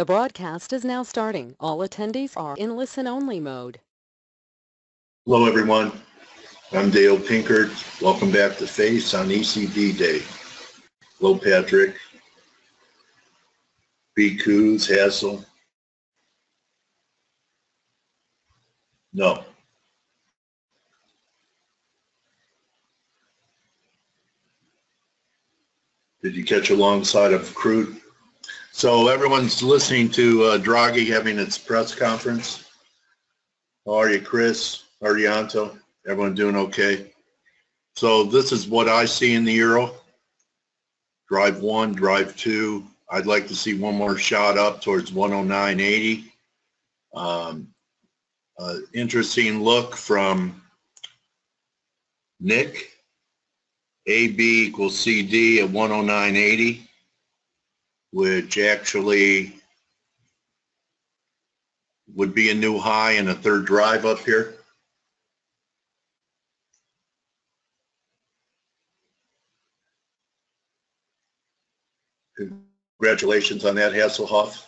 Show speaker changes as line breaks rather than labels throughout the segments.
The broadcast is now starting. All attendees are in listen-only mode.
Hello, everyone. I'm Dale Pinkert. Welcome back to Face on ECB Day. Hello, Patrick. B. Coos, Hassel. No. Did you catch alongside of crude? So everyone's listening to uh, Draghi having its press conference. How are you, Chris? Ardianto? Everyone doing okay? So this is what I see in the Euro. Drive one, drive two. I'd like to see one more shot up towards 109.80. Um, uh, interesting look from Nick. AB equals CD at 109.80, which actually would be a new high and a third drive up here. Congratulations on that, Hasselhoff.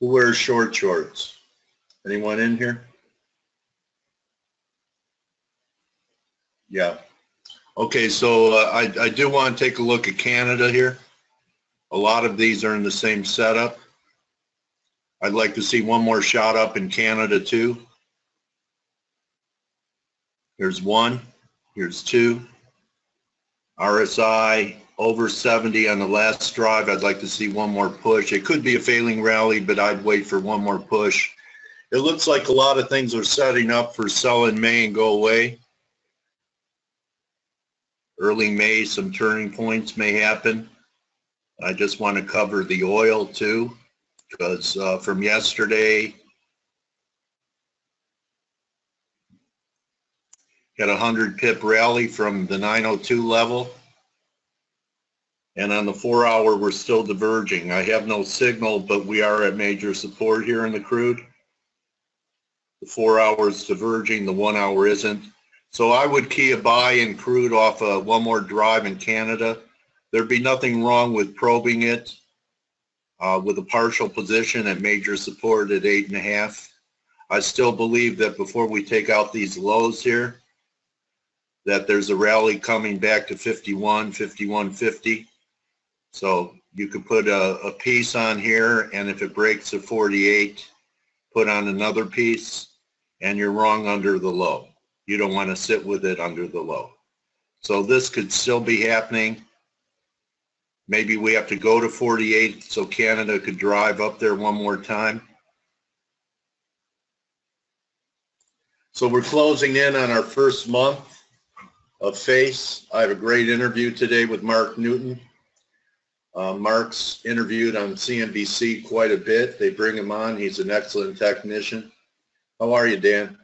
Who wears short shorts? Anyone in here? Yeah. Okay, so uh, I, I do want to take a look at Canada here. A lot of these are in the same setup. I'd like to see one more shot up in Canada too. Here's one, here's two. RSI over 70 on the last drive. I'd like to see one more push. It could be a failing rally, but I'd wait for one more push. It looks like a lot of things are setting up for sell in May and go away. Early May, some turning points may happen. I just want to cover the oil too, because uh, from yesterday, got a 100 pip rally from the 902 level. And on the four hour, we're still diverging. I have no signal, but we are at major support here in the crude. The four hours diverging, the one hour isn't. So I would key a buy in crude off of one more drive in Canada. There'd be nothing wrong with probing it uh, with a partial position at major support at eight and a half. I still believe that before we take out these lows here, that there's a rally coming back to 51, 51.50. So you could put a, a piece on here, and if it breaks to 48, put on another piece, and you're wrong under the low. You don't want to sit with it under the low. So this could still be happening. Maybe we have to go to 48 so Canada could drive up there one more time. So we're closing in on our first month of FACE. I have a great interview today with Mark Newton. Uh, Mark's interviewed on CNBC quite a bit. They bring him on. He's an excellent technician. How are you, Dan?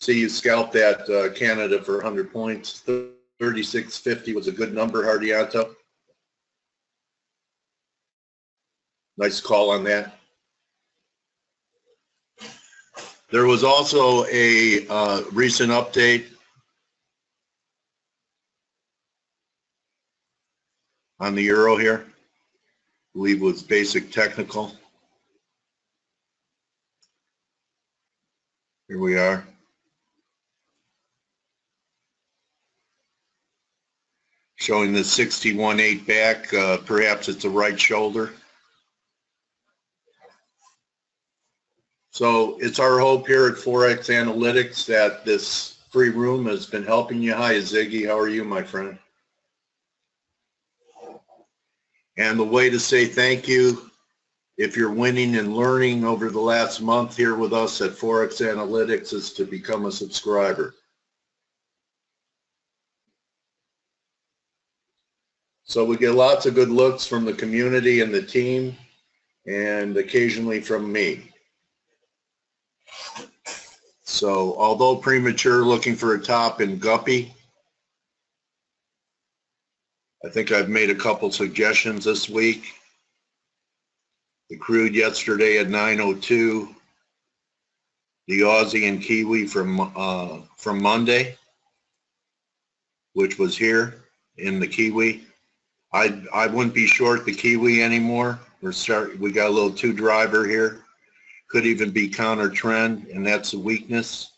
See you scalped that uh, Canada for 100 points. 36.50 was a good number, Hardianto. Nice call on that. There was also a uh, recent update on the euro here. I believe was basic technical. Here we are. Showing the 61.8 back, uh, perhaps it's the right shoulder. So it's our hope here at ForexAnalytix that this free room has been helping you. Hi, Ziggy. How are you, my friend? And the way to say thank you, if you're winning and learning over the last month here with us at ForexAnalytix, is to become a subscriber. So we get lots of good looks from the community and the team, and occasionally from me. So although premature, looking for a top in Guppy, I think I've made a couple suggestions this week. The crude yesterday at 902. The Aussie and Kiwi from uh, from Monday, which was here in the Kiwi. I, I wouldn't be short the Kiwi anymore. We're start, we got a little two driver here. Could even be counter trend and that's a weakness.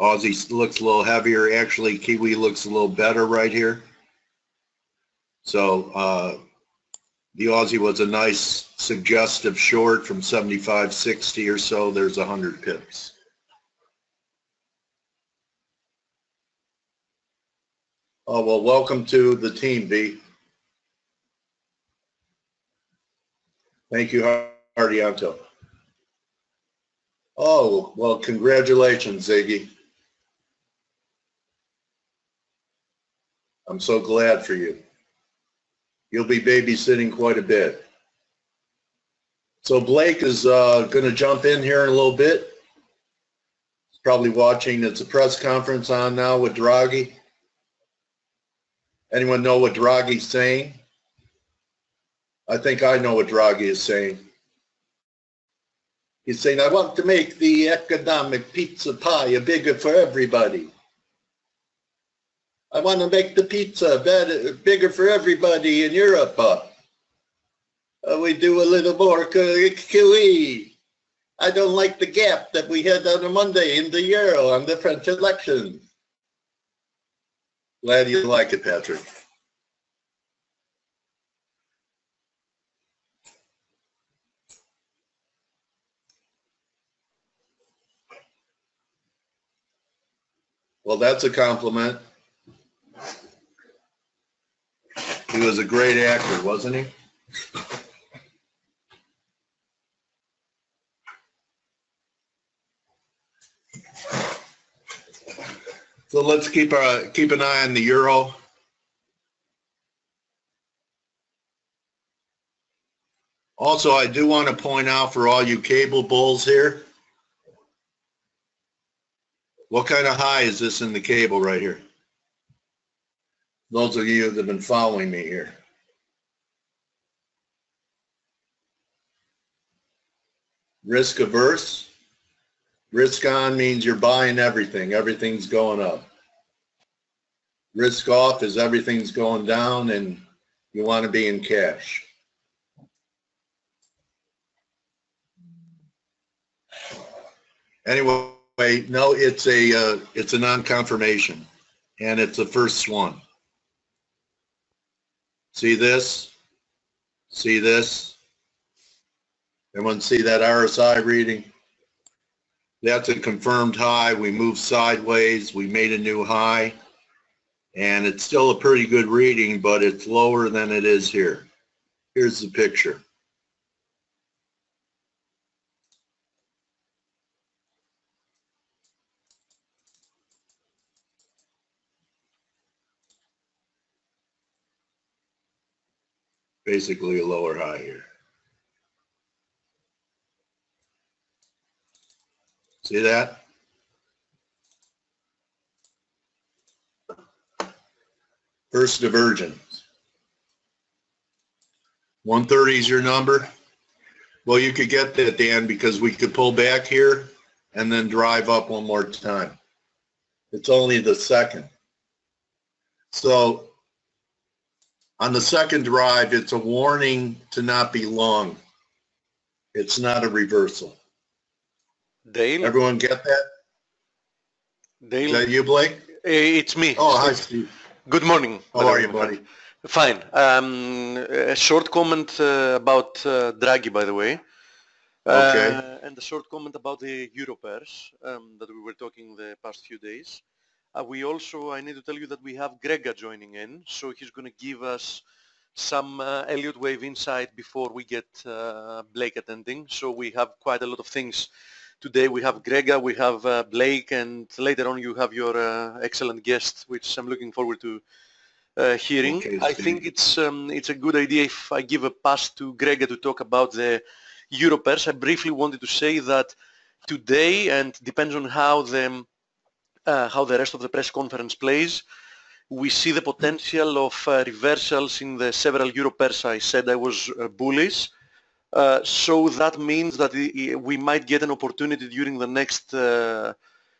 Aussie looks a little heavier. Actually, Kiwi looks a little better right here. So uh, the Aussie was a nice suggestive short from 75.60 or so. There's 100 pips. Oh, well, welcome to the team, B. Thank you, Hardianto. Oh, well, congratulations, Ziggy. I'm so glad for you. You'll be babysitting quite a bit. So Blake is uh, going to jump in here in a little bit. He's probably watching. It's a press conference on now with Draghi. Anyone know what Draghi's saying? I think I know what Draghi is saying. He's saying, I want to make the economic pizza pie bigger for everybody. I want to make the pizza better, bigger for everybody in Europe. Uh, we do a little more QE. I don't like the gap that we had on a Monday in the Euro on the French elections. Glad you like it, Patrick. Well, that's a compliment. He was a great actor, wasn't he? So let's keep our keep an eye on the euro. Also, I do want to point out for all you cable bulls here, what kind of high is this in the cable right here? those of you that have been following me here. Risk averse. Risk on means you're buying everything. Everything's going up. Risk off is everything's going down and you want to be in cash. Anyway, no, it's a uh, it's a non-confirmation, and it's the first one. See this? See this? Everyone see that RSI reading? That's a confirmed high. We moved sideways. We made a new high. And it's still a pretty good reading, but it's lower than it is here. Here's the picture. basically a lower high here. See that? First divergence. 130 is your number. Well, you could get that, Dan, because we could pull back here and then drive up one more time. It's only the second. So on the second drive, it's a warning to not be long. It's not a reversal.
Dale?
Everyone get that?
Dale?
Is that you, Blake?
Eh, It's me.
Oh, hi, Steve.
Good morning.
How are you, buddy?
Fine. Um, a short comment uh, about uh, Draghi, by the way.
Okay.
Uh, and a short comment about the euro pairs um, that we were talking the past few days. Uh, we also, I need to tell you that we have Grega joining in, so he's going to give us some uh, Elliott wave insight before we get uh, Blake attending. So we have quite a lot of things today. We have Grega, we have uh, Blake, and later on you have your uh, excellent guest, which I'm looking forward to uh, hearing.
Okay,
I think it's um, it's a good idea if I give a pass to Grega to talk about the euro pairs. I briefly wanted to say that today, and depends on how the uh, how the rest of the press conference plays. We see the potential of uh, reversals in the several euro pairs I said I was uh, bullish. Uh, so that means that we might get an opportunity during the next uh,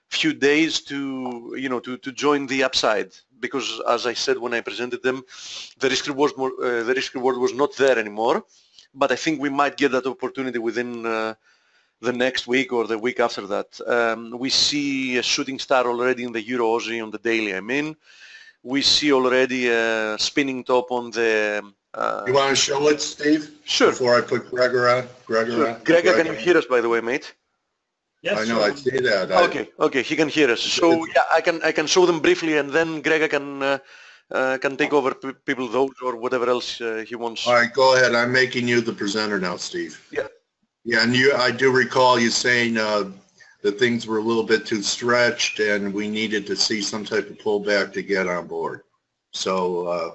few days to, you know, to, to join the upside because as I said when I presented them, the risk reward, uh, the risk reward was not there anymore. But I think we might get that opportunity within uh, the next week or the week after that. Um, we see a shooting star already in the Euro Aussie on the daily, I mean. We see already a spinning top on the... Uh,
You want to show it, Steve?
Sure.
Before I put Gregor on? Gregor
Sure.
on?
Gregor, can you hear us, by the way, mate?
Yes,
I know, I
sir.
see that. I-
Okay, okay, he can hear us. So yeah, I can I can show them briefly, and then Gregor can uh, uh, can take over p- people those or whatever else uh, he wants.
All right, go ahead. I'm making you the presenter now, Steve.
Yeah.
Yeah, and you, I do recall you saying, uh, that things were a little bit too stretched and we needed to see some type of pullback to get on board. So, uh,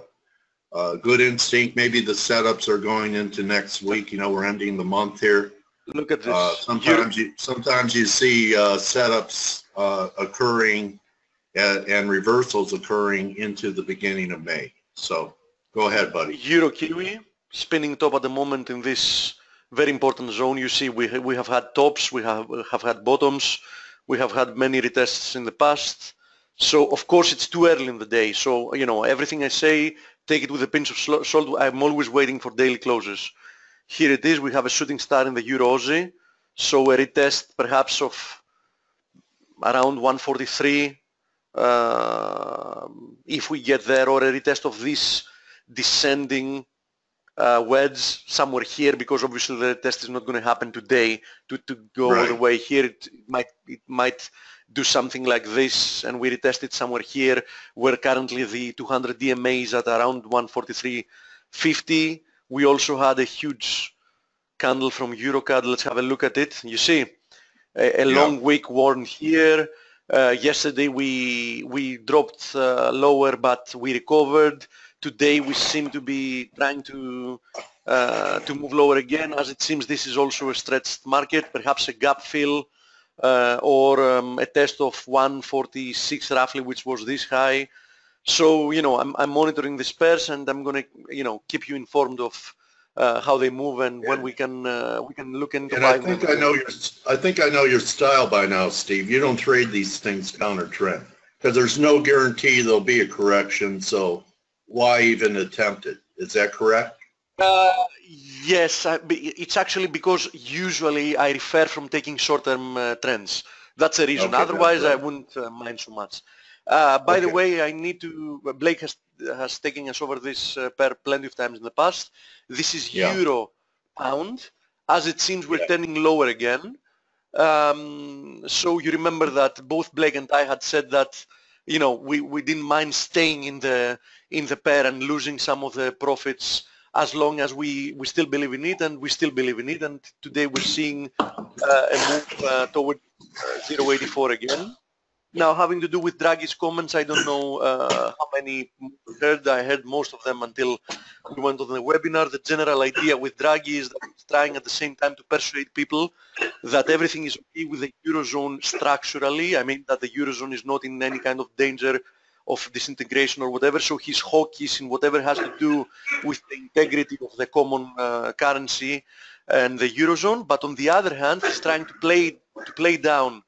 uh, good instinct. Maybe the setups are going into next week. You know, we're ending the month here.
Look at this.
Uh, sometimes you, sometimes you see, uh, setups, uh, occurring and, and reversals occurring into the beginning of May. So, go ahead, buddy.
Euro Kiwi spinning top at the moment in this very important zone. You see, we we have had tops, we have have had bottoms, we have had many retests in the past. So of course it's too early in the day. So you know everything I say, take it with a pinch of salt. I'm always waiting for daily closes. Here it is. We have a shooting star in the Euro Aussie. So a retest perhaps of around 143 uh, if we get there or a retest of this descending uh, wedge somewhere here because obviously the test is not going to happen today to, to go all the way here it might it might do something like this and we retest it somewhere here where currently the 200 DMA is at around 143.50 we also had a huge candle from Eurocad let's have a look at it. You see a, a
Yeah.
long wick worn here. Uh, yesterday we we dropped uh, lower but we recovered. Today we seem to be trying to uh, to move lower again. As it seems this is also a stretched market perhaps a gap fill uh, or um, a test of 146 roughly which was this high so you know I'm, I'm monitoring this pairs and I'm gonna you know keep you informed of uh, how they move and when we can uh, we can look into
And I think
them.
I know your, I think I know your style by now, Steve. You don't trade these things counter trend because there's no guarantee there'll be a correction. So why even attempt it? Is that correct?
Uh, yes, I, it's actually because usually I refer from taking short-term uh, trends. That's the reason.
Okay,
Otherwise, I wouldn't uh, mind so much. Uh, by the way, I need to. Blake has has taken us over this uh, pair plenty of times in the past. This is
Yeah.
euro pound. As it seems, we're
Yeah.
turning lower again. Um, so you remember that both Blake and I had said that you know we, we didn't mind staying in the in the pair and losing some of the profits as long as we, we still believe in it and we still believe in it and today we're seeing uh, a move uh, toward uh, 084 again. Now having to do with Draghi's comments, I don't know uh, how many heard. I heard most of them until we went on the webinar. The general idea with Draghi is that he's trying at the same time to persuade people that everything is okay with the Eurozone structurally. I mean that the Eurozone is not in any kind of danger of disintegration or whatever. So he's hawkish in whatever has to do with the integrity of the common uh, currency and the Eurozone. But on the other hand, he's trying to play, to play down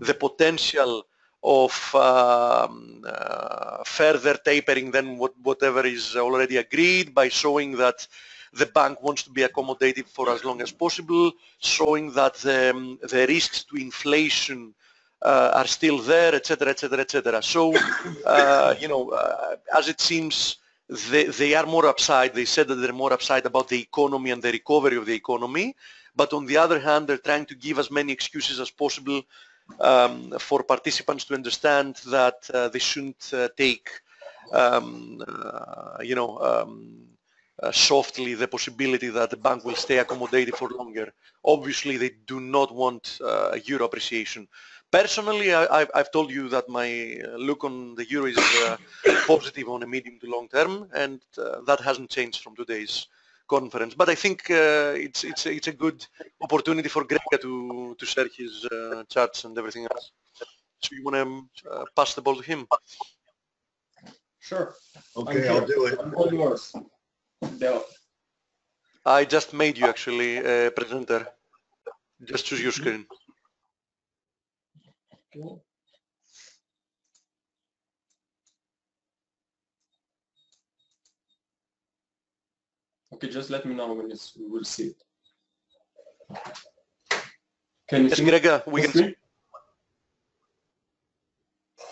the potential of um, uh, further tapering than what, whatever is already agreed by showing that the bank wants to be accommodative for as long as possible, showing that the, um, the risks to inflation are still there, etc., etc., etc. So, uh, you know, uh, as it seems, they, they are more upside. They said that they're more upside about the economy and the recovery of the economy. But on the other hand, they're trying to give as many excuses as possible um, for participants to understand that uh, they shouldn't uh, take, um, uh, you know, um, uh, softly the possibility that the bank will stay accommodative for longer. Obviously, they do not want uh, euro appreciation. Personally, I, I've, I've told you that my uh, look on the euro is uh, positive on a medium to long term, and uh, that hasn't changed from today's conference. But I think uh, it's it's it's a good opportunity for Grega to to share his uh, charts and everything else. So you want to uh, pass the ball to him?
Sure.
Okay, I'll do it.
I'm all yours. Bill.
I just made you actually a presenter. Just choose your screen.
Okay. Okay, just let me know when it's, we will see it. Can you
yes,
see?
We can
see.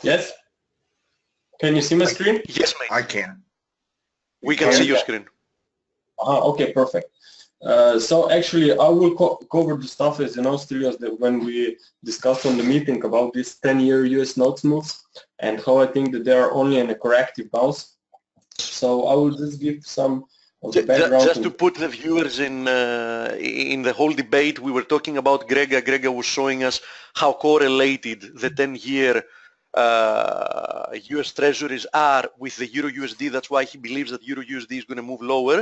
Yes? Can you see my screen?
Yes, mate.
I can.
We can, can see your screen.
Ah, okay, perfect. Uh, so actually, I will co cover the stuff as you know, Stelios, that when we discussed on the meeting about this 10-year US notes moves and how I think that they are only in a corrective bounce. So I will just give some of the
Ju- ju-
background.
Just
to-
to put the viewers in uh, in the whole debate, we were talking about Grega. Grega was showing us how correlated the 10-year uh, US Treasuries are with the Euro USD. That's why he believes that Euro USD is going to move lower.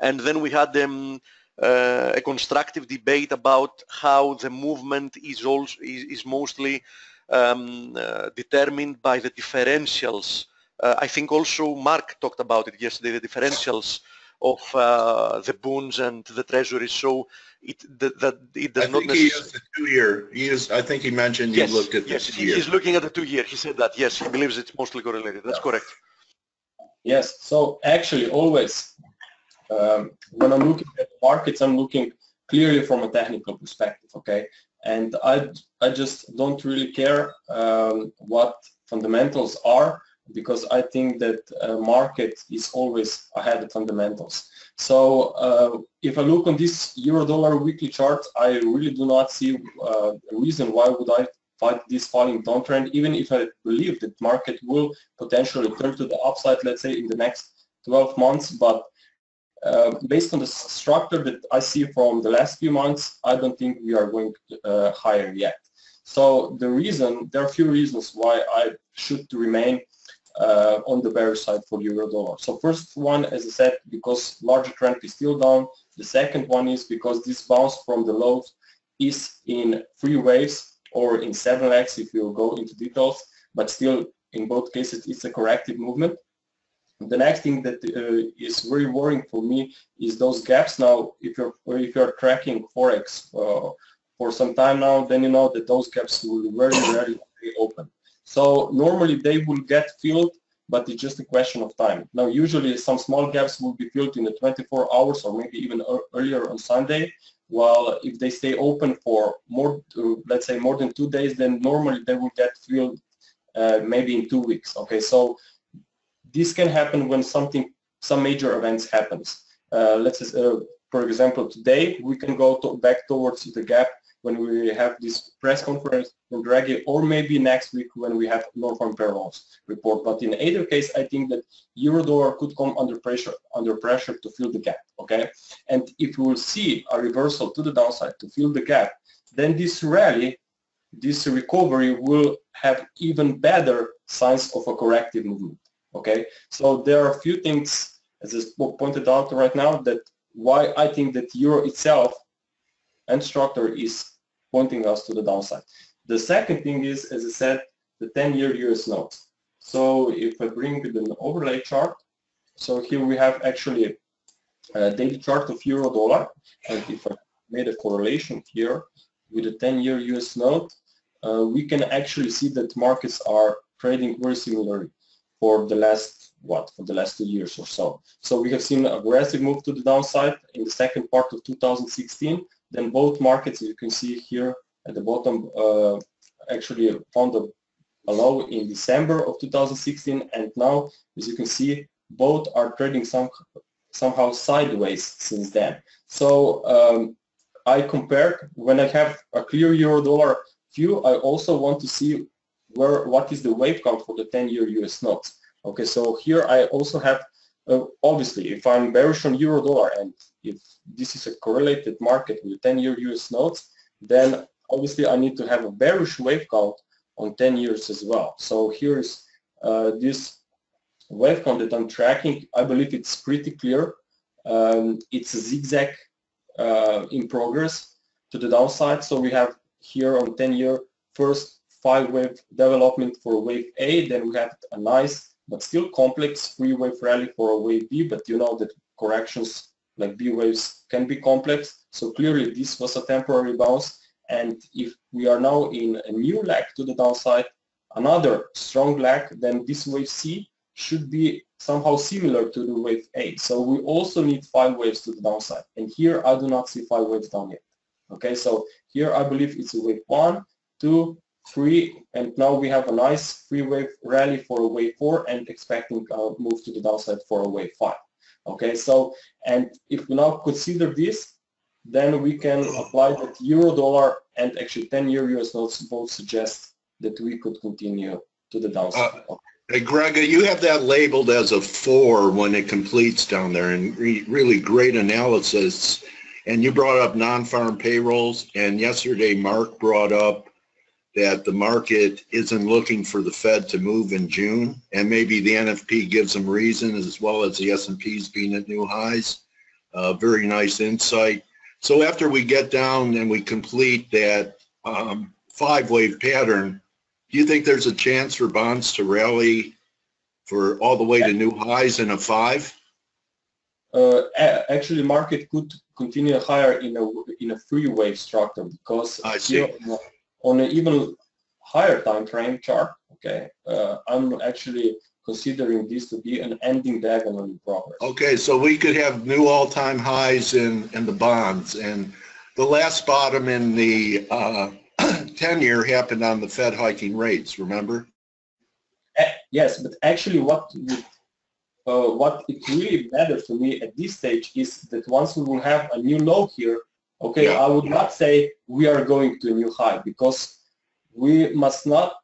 And then we had um, uh, a constructive debate about how the movement is also is, is mostly um, uh, determined by the differentials. Uh, I think also Mark talked about it yesterday, the differentials of uh, the bonds and the treasuries. So it that, that it
I
does not
think he
necessarily.
used the two-year. He used, I think he mentioned he looked at the
yes, he-
two-year.
he's looking at the two-year. He said that. Yes, he believes it's mostly correlated. That's correct.
Yes. So actually, always um, when I'm looking at the markets, I'm looking clearly from a technical perspective. Okay, and I I just don't really care um, what fundamentals are because I think that uh, market is always ahead of fundamentals. So uh, if I look on this euro dollar weekly chart, I really do not see uh, a reason why would I fight this falling downtrend, even if I believe that market will potentially turn to the upside, let's say in the next 12 months. But uh, based on the structure that I see from the last few months, I don't think we are going uh, higher yet. So the reason, there are a few reasons why I should remain uh, on the bearish side for euro dollar. So first one, as I said, because larger trend is still down. The second one is because this bounce from the lows is in three waves or in seven legs if you go into details, but still in both cases it's a corrective movement. The next thing that uh, is very worrying for me is those gaps. Now, if you're if you're tracking forex uh, for some time now, then you know that those gaps will very rarely open. So normally they will get filled, but it's just a question of time. Now, usually some small gaps will be filled in the 24 hours or maybe even earlier on Sunday. While if they stay open for more, uh, let's say more than two days, then normally they will get filled uh, maybe in two weeks. Okay, so this can happen when something, some major events happens. Uh, let's uh, for example, today we can go to, back towards the gap when we have this press conference from Draghi, or maybe next week when we have non-farm payrolls report. But in either case, I think that euro dollar could come under pressure, under pressure to fill the gap. Okay, and if we will see a reversal to the downside to fill the gap, then this rally, this recovery will have even better signs of a corrective movement. Okay, so there are a few things, as is pointed out right now, that why I think that euro itself and structure is pointing us to the downside. The second thing is, as I said, the 10-year US notes. So if I bring the overlay chart, so here we have actually a daily chart of euro dollar, and if I made a correlation here with the 10-year US note, uh, we can actually see that markets are trading very similarly for the last what for the last two years or so. So we have seen aggressive move to the downside in the second part of 2016. Then both markets, you can see here at the bottom, uh, actually found a, a low in December of 2016, and now, as you can see, both are trading some somehow sideways since then. So um, I compared when I have a clear euro dollar view, I also want to see where what is the wave count for the 10-year US notes. Okay, so here I also have, uh, obviously, if I'm bearish on euro dollar and if this is a correlated market with 10-year US notes, then obviously I need to have a bearish wave count on 10 years as well. So here's uh, this wave count that I'm tracking. I believe it's pretty clear. Um, it's a zigzag uh, in progress to the downside. So we have here on 10 year first five wave development for wave A, then we have a nice but still complex three wave rally for a wave B, but you know that corrections like B waves can be complex. So clearly this was a temporary bounce. And if we are now in a new leg to the downside, another strong leg, then this wave C should be somehow similar to the wave A. So we also need five waves to the downside. And here I do not see five waves down yet. Okay, so here I believe it's a wave one, two, three, and now we have a nice three wave rally for a wave four and expecting a move to the downside for a wave five. Okay, so, and if we now consider this, then we can apply that euro dollar and actually 10 year US notes both suggest that we could continue to the downside.
Uh, Hey, Grega, you have that labeled as a four when it completes down there and re- really great analysis. And you brought up non-farm payrolls and yesterday Mark brought up that the market isn't looking for the Fed to move in June and maybe the NFP gives them reason as well as the S&Ps being at new highs. Uh, very nice insight. So after we get down and we complete that um, five wave pattern, do you think there's a chance for bonds to rally for all the way to new highs in a five?
Uh, actually, market could continue higher in a in a three wave structure because
I see.
here on an even higher time frame chart. Okay, uh, I'm actually considering this to be an ending diagonal in progress.
Okay, so we could have new all-time highs in, in the bonds and the last bottom in the, uh, 10-year happened on the Fed hiking rates, remember?
Yes, but actually what uh, what it really matters to me at this stage is that once we will have a new low here, okay,
Yeah.
I would not say we are going to a new high because we must not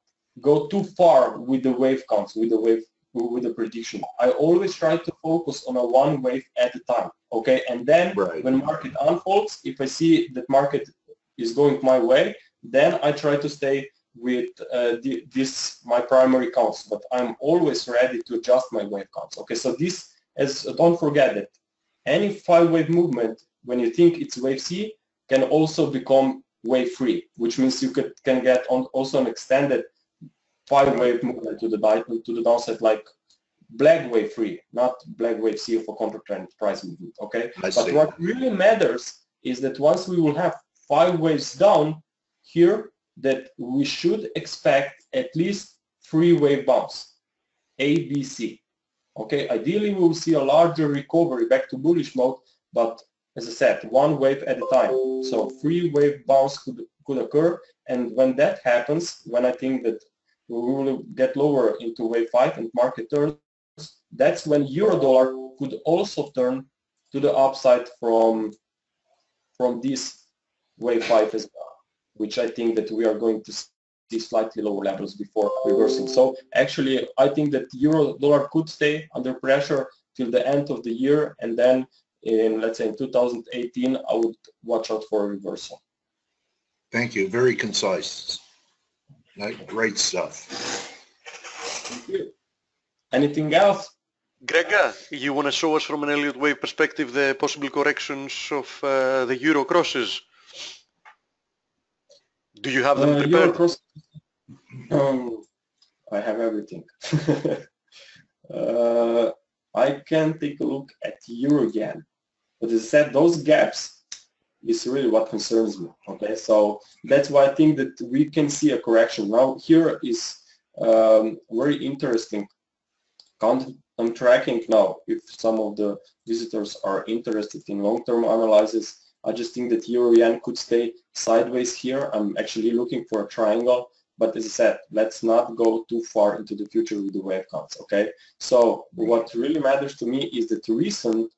go too far with the wave counts, with the wave, with the prediction. I always try to focus on a one wave at a time, okay? And then
Right.
when market unfolds, if I see that market is going my way, then I try to stay with uh, the, this my primary counts, but I'm always ready to adjust my wave counts. Okay, so this as don't forget that any five wave movement, when you think it's wave C, can also become wave three, which means you could can get on also an extended five wave movement to the to the downside like black wave three, not black wave C for counter trend price movement. Okay,
I
but
see.
what really matters is that once we will have five waves down here, that we should expect at least three wave bounce, A, B, C. Okay, ideally we will see a larger recovery back to bullish mode, but as I said, one wave at a time. So three wave bounce could, could occur, and when that happens, when I think that we will get lower into wave five and market turns, that's when euro dollar could also turn to the upside from from this wave five as well, which I think that we are going to see slightly lower levels before reversing. So actually, I think that euro dollar could stay under pressure till the end of the year, and then in let's say in 2018, I would watch out for a reversal.
Thank you, very concise. Great stuff.
Thank you. Anything else?
Gregor, you want to show us from an Elliott wave perspective the possible corrections of uh, the euro crosses? Do you have them
Uh,
prepared?
euro cross. Um, I have everything. uh, I can take a look at euro yen, but as I said, those gaps is really what concerns me. Okay, so that's why I think that we can see a correction. Now here is um, very interesting. Count- I'm tracking now if some of the visitors are interested in long-term analysis. I just think that euro yen could stay sideways here. I'm actually looking for a triangle, but as I said, let's not go too far into the future with the wave counts, okay? So what really matters to me is that the recent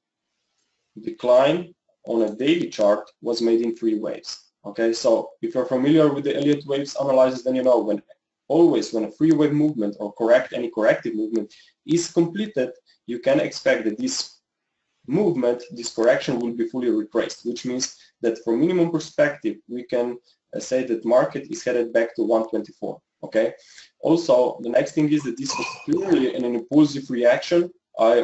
decline on a daily chart was made in three waves, okay? So if you're familiar with the Elliott waves analysis, then you know when always when a free wave movement or correct any corrective movement is completed, you can expect that this movement, this correction will be fully retraced, which means that from minimum perspective, we can uh, say that market is headed back to 124, okay? Also, the next thing is that this was clearly an impulsive reaction. I,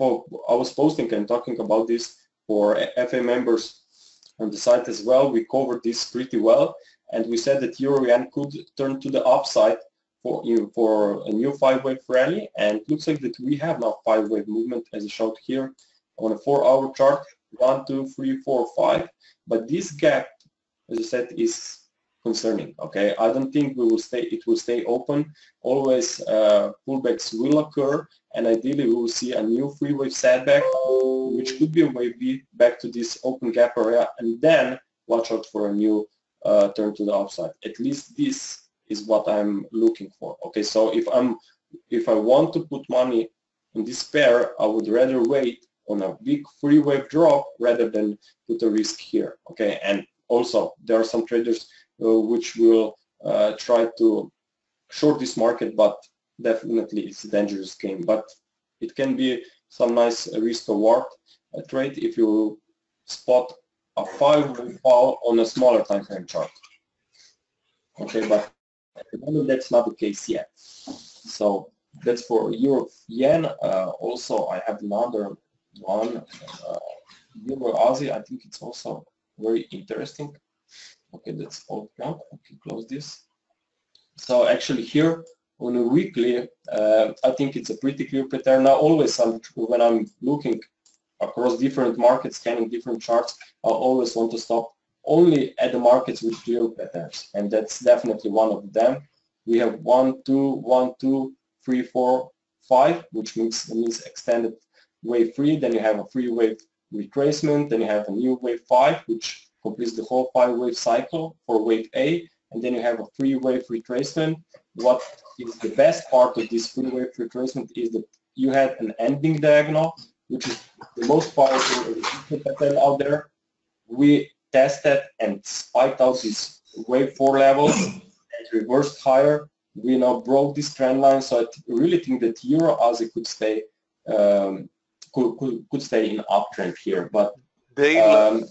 I was posting and talking about this for FA members on the site as well. We covered this pretty well and we said that euro yen could turn to the upside for you know, for a new five wave rally and looks like that we have now five wave movement as I showed here on a four hour chart one two three four five but this gap as I said is concerning. Okay, I don't think we will stay. It will stay open. Always uh, pullbacks will occur, and ideally we will see a new free wave setback, which could be B back to this open gap area, and then watch out for a new uh, turn to the upside. At least this is what I'm looking for. Okay, so if I'm if I want to put money in this pair, I would rather wait on a big free wave drop rather than put a risk here. Okay, and also there are some traders which will uh, try to short this market, but definitely it's a dangerous game. But it can be some nice risk reward uh, trade if you spot a five fall on a smaller time frame chart. Okay, but at the moment that's not the case yet. So that's for Euro Yen. Uh, also, I have another one, uh, Euro Aussie. I think it's also very interesting. Okay, that's all count. Okay, close this. So actually here on a weekly, uh, I think it's a pretty clear pattern. Now always I'm, when I'm looking across different markets, scanning different charts, I always want to stop only at the markets with clear patterns. And that's definitely one of them. We have one, two, one, two, three, four, five, which means, means extended wave three. Then you have a free wave retracement. Then you have a new wave five, which completes the whole five wave cycle for wave A. And then you have a free wave retracement. What is the best part of this free wave retracement is that you had an ending diagonal which is the most powerful pattern out there. We tested and spiked out these wave 4 levels and reversed higher. We now broke this trend line, so I really think that Euro Aussie could stay um, could, could, could stay in uptrend here. But
um,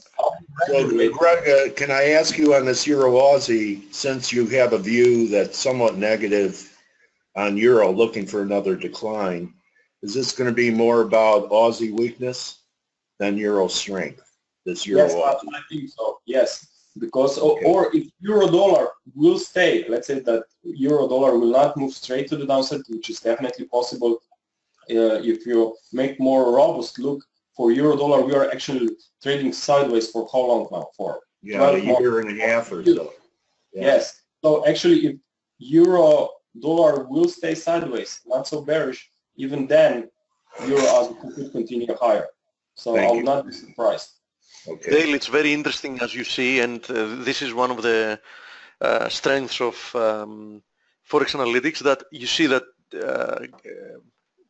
so, Greg, uh, can I ask you on this Euro Aussie, since you have a view that's somewhat negative on Euro, looking for another decline, is this going to be more about Aussie weakness than Euro strength? This Euro
yes, Aussie? I think so. Yes, because okay. or, if Euro dollar will stay, let's say that Euro dollar will not move straight to the downside, which is definitely possible. Uh, if you make more robust look for Euro dollar, we are actually trading sideways for how long now? For
yeah, a year and a half or so.
Yeah. Yes. So actually, if Euro dollar will stay sideways, not so bearish, even then euro could continue higher. So Thank I will you. not be surprised.
Okay. Dale, it's very interesting as you see, and uh, this is one of the uh, strengths of um, ForexAnalytix that you see that uh,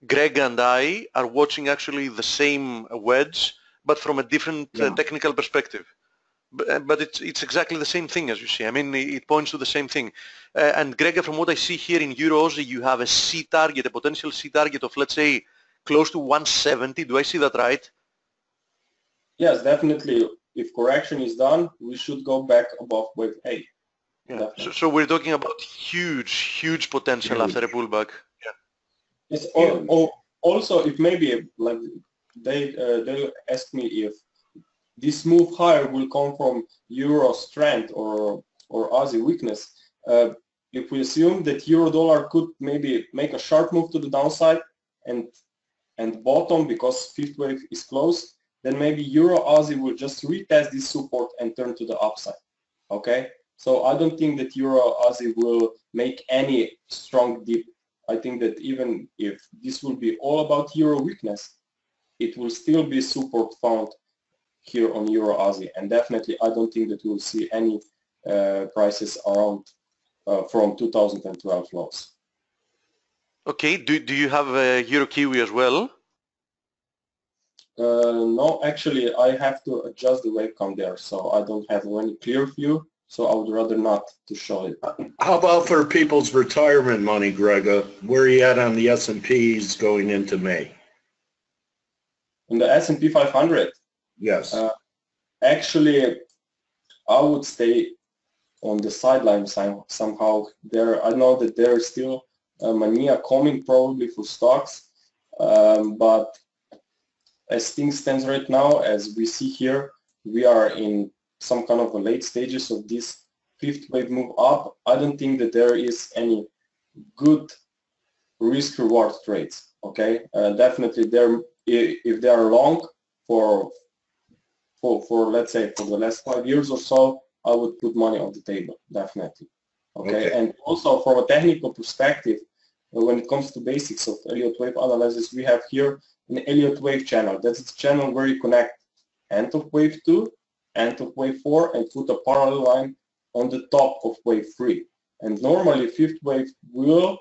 Greg and I are watching actually the same wedge, but from a different uh, technical perspective. Uh, but it's it's exactly the same thing as you see. I mean, it points to the same thing. Uh, and Gregor, from what I see here in euros, you have a C target, a potential C target of let's say close to 170. Do I see that right?
Yes, definitely. If correction is done, we should go back above wave A.
Yeah. So, so, we're talking about huge, huge potential huge. after a pullback.
Yes. Or, or also, if maybe like they uh, they ask me if this move higher will come from euro strength or or Aussie weakness. Uh, if we assume that euro dollar could maybe make a sharp move to the downside and and bottom because fifth wave is close, then maybe euro Aussie will just retest this support and turn to the upside. Okay, so I don't think that euro Aussie will make any strong dip. I think that even if this will be all about euro weakness, it will still be support found here on Euro Aussie. And definitely, I don't think that we will see any uh, prices around uh, from 2012 lows.
Okay. Do, do you have a Euro Kiwi as well?
Uh, no, actually, I have to adjust the webcam there, so I don't have any clear view. So I would rather not to show it.
How about for people's retirement money, Grega? Where are you at on the S&Ps going into May?
In the S&P 500,
Yes. Uh,
actually, I would stay on the sidelines somehow. There, I know that there is still a mania coming probably for stocks, um, but as things stands right now, as we see here, we are in some kind of a late stages of this fifth wave move up. I don't think that there is any good risk reward trades. Okay, uh, definitely there if they are long for for, for let's say for the last five years or so, I would put money on the table, definitely. Okay,
Okay.
and also from a technical perspective, uh, when it comes to basics of Elliott wave analysis, we have here an Elliott wave channel. That's the channel where you connect end of wave 2, end of wave 4, and put a parallel line on the top of wave 3. And normally fifth wave will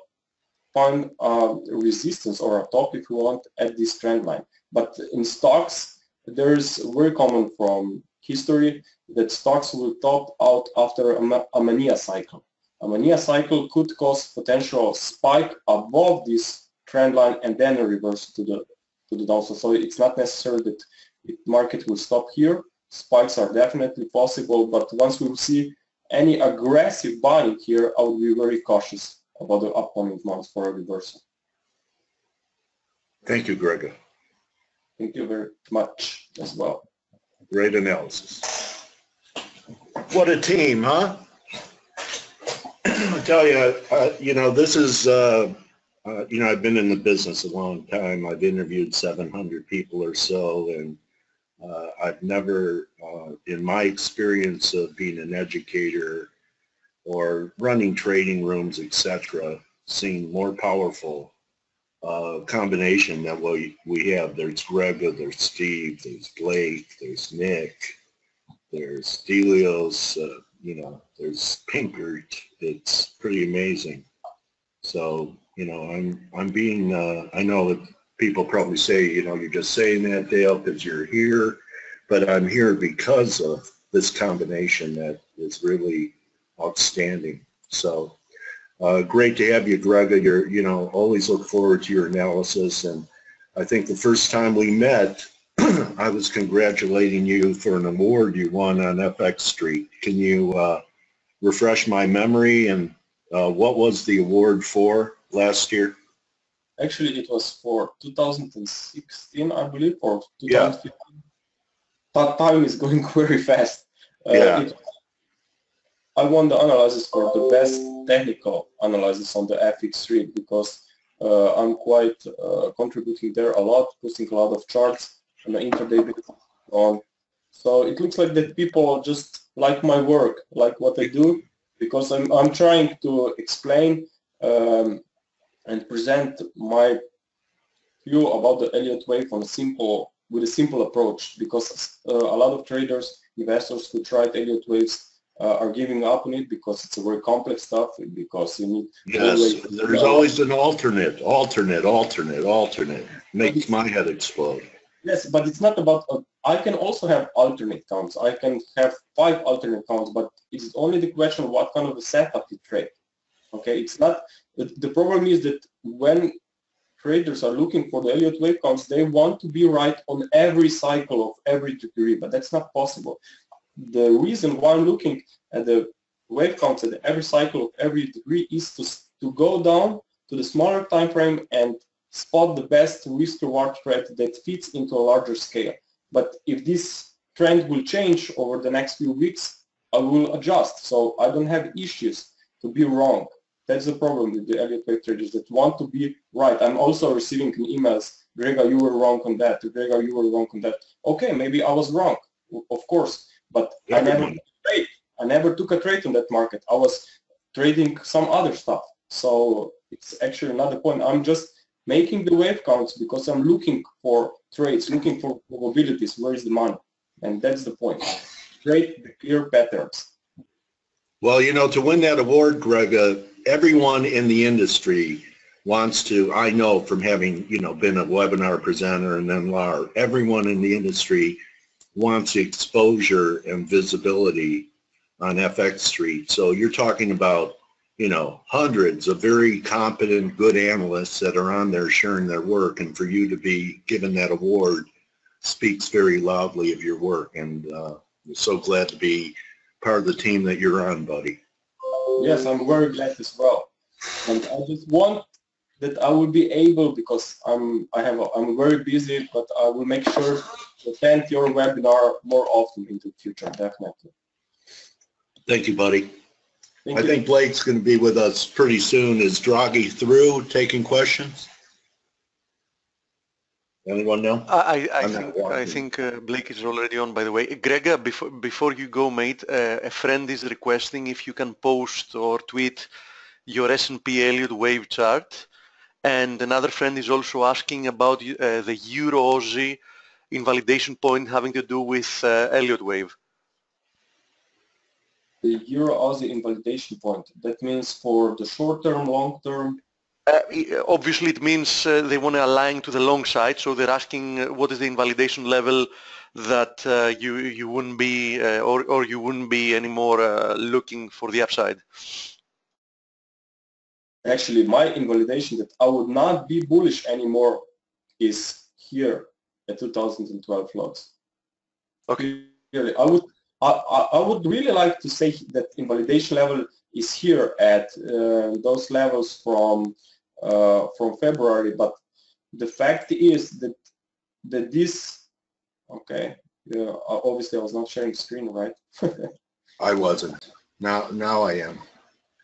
find a resistance or a top if you want at this trend line. But in stocks, there's very common from history that stocks will top out after a, ma- mania cycle. A mania cycle could cause potential spike above this trend line and then a reverse to the to the downside. So it's not necessary that the market will stop here. Spikes are definitely possible, but once we see any aggressive buying here, I would be very cautious about the upcoming months for a reversal.
Thank you, Grega.
Thank you very much as well.
Great analysis. What a team, huh? I tell you, uh, you know, this is, uh, uh, you know, I've been in the business a long time. I've interviewed 700 people or so, and uh, I've never, uh, in my experience of being an educator or running trading rooms, etc., seen more powerful uh, combination that we, we have. There's Grega, there's Steve, there's Blake, there's Nick, there's Stelios, uh, you know, there's Pinkert. It's pretty amazing. So, you know, I'm, I'm being, uh, I know that people probably say, you know, you're just saying that, Dale, because you're here, but I'm here because of this combination that is really outstanding. So, uh, great to have you, Grega. You're, you know, always look forward to your analysis. And I think the first time we met, I was congratulating you for an award you won on FX Street. Can you uh, refresh my memory and uh, what was the award for last year?
Actually, it was for 2016, I believe, or 2015.
Yeah.
2015. That time is going very fast. Uh,
Yeah.
it- I won the analysis for the best technical analysis on the FX Street because uh, I'm quite uh, contributing there a lot, posting a lot of charts on the intraday on. So it looks like that people just like my work, like what I do, because I'm, I'm trying to explain um, and present my view about the Elliott wave on simple with a simple approach because uh, a lot of traders, investors who tried Elliott waves uh, are giving up on it because it's a very complex stuff because you need
Yes, there's always an alternate, alternate, alternate, alternate. Makes my head explode.
yes, but it's not about uh, I can also have alternate counts. I can have five alternate counts, but it's only the question what kind of a setup you trade. Okay, it's not the, problem is that when traders are looking for the Elliott wave counts, they want to be right on every cycle of every degree, but that's not possible. The reason why I'm looking at the wave counts at every cycle of every degree is to, to go down to the smaller time frame and spot the best risk reward trade that fits into a larger scale. But if this trend will change over the next few weeks, I will adjust. So I don't have issues to be wrong. That's the problem with the Elliott wave traders that want to be right. I'm also receiving emails, Gregor, you were wrong on that. Gregor, you were wrong on that. Okay, maybe I was wrong, of course, but I never took a trade. I never took a trade on that market. I was trading some other stuff. So it's actually not the point. I'm just making the wave counts because I'm looking for trades, looking for probabilities. Where is the money? And that's the point. Trade the clear patterns.
Well, you know, to win that award, Greg, uh, everyone in the industry wants to, I know from having, you know, been a webinar presenter and then LAR, everyone in the industry wants exposure and visibility on FX Street. So you're talking about, you know, hundreds of very competent, good analysts that are on there sharing their work. And for you to be given that award speaks very loudly of your work. And uh, so glad to be part of the team that you're on, buddy.
Yes, I'm very glad as well. And I just want that I will be able because I'm I have a, I'm very busy, but I will make sure to attend your webinar more often in the future, definitely.
Thank you, buddy.
Thank
I
you.
think Blake's going to be with us pretty soon. Is Draghi through taking questions? Anyone know?
I, I, I
I'm
think, I think uh, Blake is already on, by the way. Gregor, before, before you go, mate, uh, a friend is requesting if you can post or tweet your S&P Elliott wave chart. And another friend is also asking about uh, the Euro-Aussie invalidation point having to do with uh, Elliott wave.
The Euro Aussie invalidation point. That means for the short term, long term.
Uh, obviously, it means uh, they want to align to the long side, so they're asking uh, what is the invalidation level that uh, you you wouldn't be uh, or or you wouldn't be anymore uh, looking for the upside.
Actually, my invalidation that I would not be bullish anymore is here at 2012 lows.
Okay.
I would I, I would really like to say that invalidation level is here at uh, those levels from uh, from February, but the fact is that that this okay yeah, obviously I was not sharing screen right
I wasn't. Now, now I am.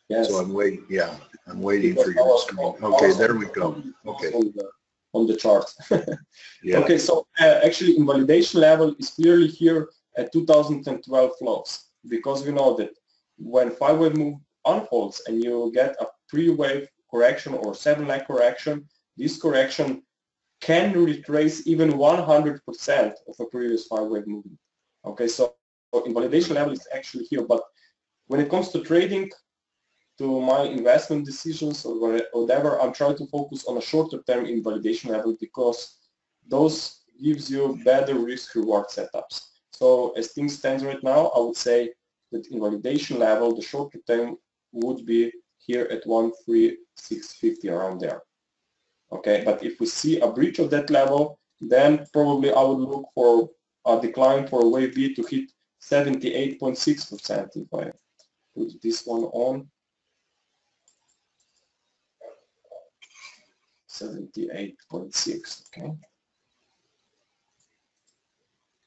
yes
So I'm waiting, yeah, I'm waiting for
because I
your screen. Okay, there we go. Okay,
on the, on the chart
yeah.
Okay, so uh, actually invalidation level is clearly here at 2012 flows because we know that when five wave move unfolds and you get a three-wave correction or seven leg correction, this correction can retrace even 100% of a previous five wave movement. Okay, so so invalidation level is actually here, but when it comes to trading, to my investment decisions or whatever, I'm trying to focus on a shorter term invalidation level because those gives you better risk reward setups. So as things stand right now, I would say that invalidation level, the shorter term would be here at 13650 around there. Okay, but if we see a breach of that level, then probably I would look for a decline for wave B to hit 78.6% if I put this one on. 78.6, okay.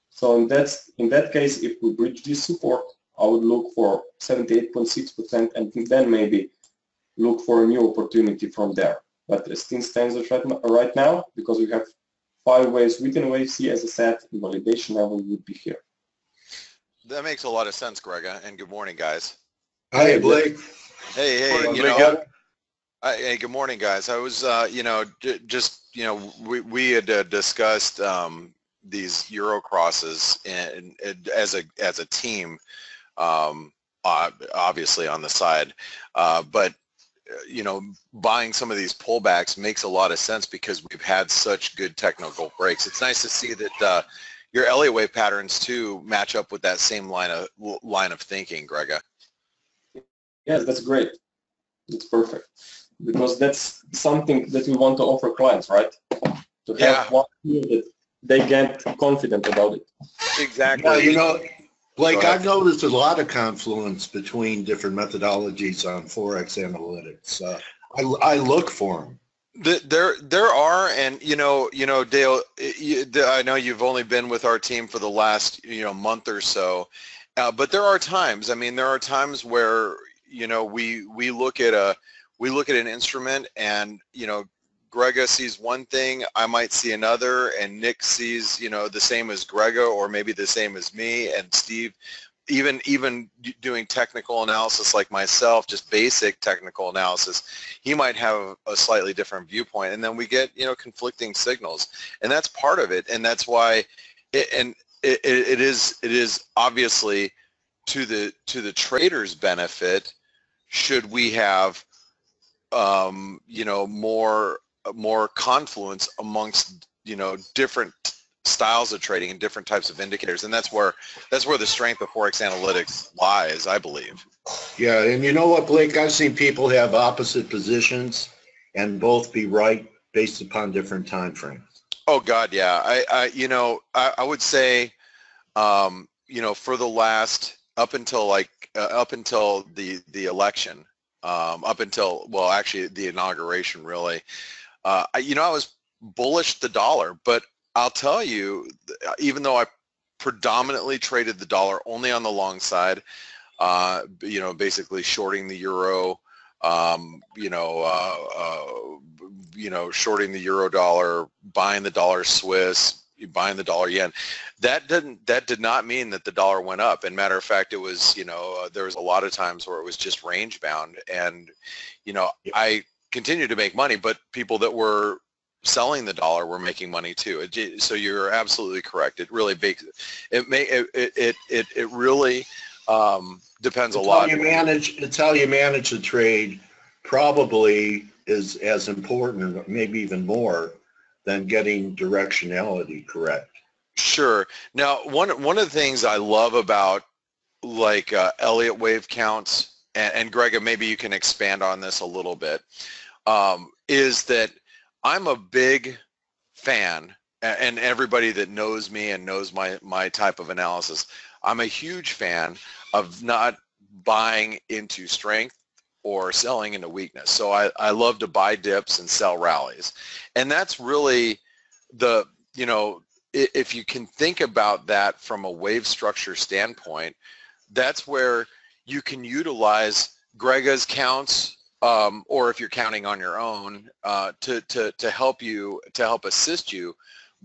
So in that, in that case, if we breach this support, I would look for 78.6% and then maybe look for a new opportunity from there. But as things stands right, now, because we have five waves within wave C, as I said, validation level would be here.
That makes a lot of sense, Grega, and good morning, guys.
Hi, Blake.
Hey, hey,
Morning,
you
Blake.
know, I, hey, good morning, guys. I was, uh, you know, j- just, you know, we, we had uh, discussed um, these Euro crosses and, and as a as a team, um, ob- obviously on the side, uh, but uh, you know, buying some of these pullbacks makes a lot of sense because we've had such good technical breaks. It's nice to see that uh, your Elliott wave patterns too match up with that same line of line of thinking, Grega.
Yes, that's great. That's perfect. Because that's something that we want to offer clients, right? To have
Yeah.
one view that they get confident about it.
Exactly.
Well, you know, Blake, I've noticed a lot of confluence between different methodologies on ForexAnalytix. Uh, I, I look for them.
The- There, there are, and you know, you know, Dale. you- I know you've only been with our team for the last, you know, month or so, uh, but there are times. I mean, there are times where you know we we look at a we look at an instrument, and you know, Grega sees one thing, I might see another, and Nick sees, you know, the same as Grega, or maybe the same as me, and Steve. Even even doing technical analysis like myself, just basic technical analysis, he might have a slightly different viewpoint. And then we get you know conflicting signals. And that's part of it. And that's why it, and it it is it is obviously to the to the trader's benefit should we have um, you know more more confluence amongst you know different styles of trading and different types of indicators and that's where that's where the strength of ForexAnalytix lies i believe
Yeah, and you know what, Blake? I've seen people have opposite positions and both be right based upon different time frames.
Oh God, yeah. I, I you know, I, I would say, um, you know, for the last up until like uh, up until the the election, um, up until well, actually the inauguration, really. Uh, I, you know, I was bullish the dollar, but I'll tell you, even though I predominantly traded the dollar only on the long side, uh, you know, basically shorting the euro, um, you know, uh, uh, you know, shorting the euro dollar, buying the dollar Swiss, buying the dollar yen. That didn't that did not mean that the dollar went up. And matter of fact, it was you know uh, there was a lot of times where it was just range bound, and you know I continued to make money, but people that were selling the dollar were making money too. It, so you're absolutely correct. It really it may it it it, it really um, depends
It's
a
how you manage, it's how you manage the trade probably is as important, maybe even more, than getting directionality correct.
Sure. Now, one one of the things I love about like uh, Elliott wave counts, and, and Grega, maybe you can expand on this a little bit, um, is that I'm a big fan, and everybody that knows me and knows my my type of analysis, I'm a huge fan of not buying into strength or selling into weakness. So I, I love to buy dips and sell rallies. And that's really the, you know, if you can think about that from a wave structure standpoint, that's where you can utilize Grega's counts, um, or if you're counting on your own, uh, to, to, to help you, to help assist you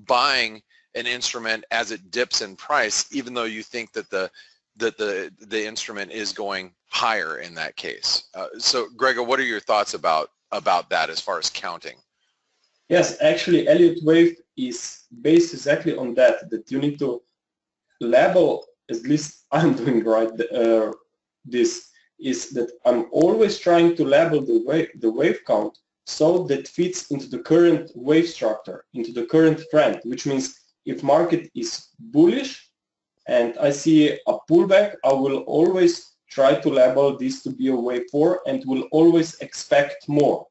buying an instrument as it dips in price, even though you think that the, that the, the instrument is going higher in that case. Uh, so Gregor, what are your thoughts about, about that as far as counting?
Yes, actually, Elliott wave is based exactly on that. That you need to label. At least I'm doing right. Uh, this is that I'm always trying to label the wave, the wave count, so that fits into the current wave structure, into the current trend. Which means if market is bullish and I see a pullback, I will always try to label this to be a wave four and will always expect more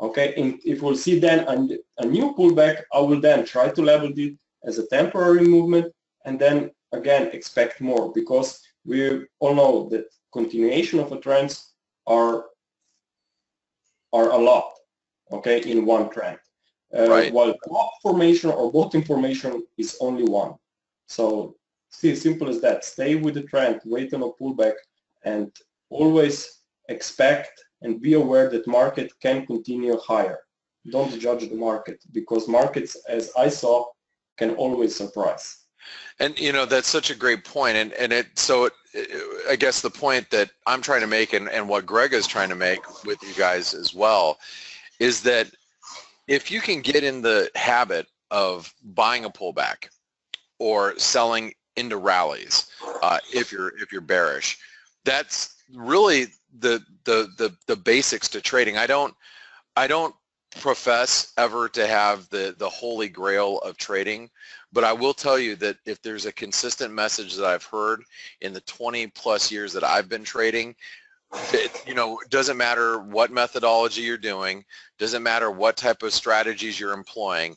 okay and if we'll see then a, a new pullback i will then try to label it as a temporary movement and then again expect more because we all know that continuation of a trends are are a lot okay in one trend uh,
Right.
while top formation or bottom formation is only one so see simple as that stay with the trend wait on a pullback and always expect and be aware that market can continue higher. Don't judge the market because markets, as I saw, can always surprise.
And you know that's such a great point, and and it so it, I guess the point that I'm trying to make, and and what Greg is trying to make with you guys as well, is that if you can get in the habit of buying a pullback or selling into rallies, uh, if you're if you're bearish, that's really the the the the basics to trading. I don't I don't profess ever to have the the holy grail of trading but I will tell you that if there's a consistent message that I've heard in the 20 plus years that I've been trading, it, you know, doesn't matter what methodology you're doing, doesn't matter what type of strategies you're employing.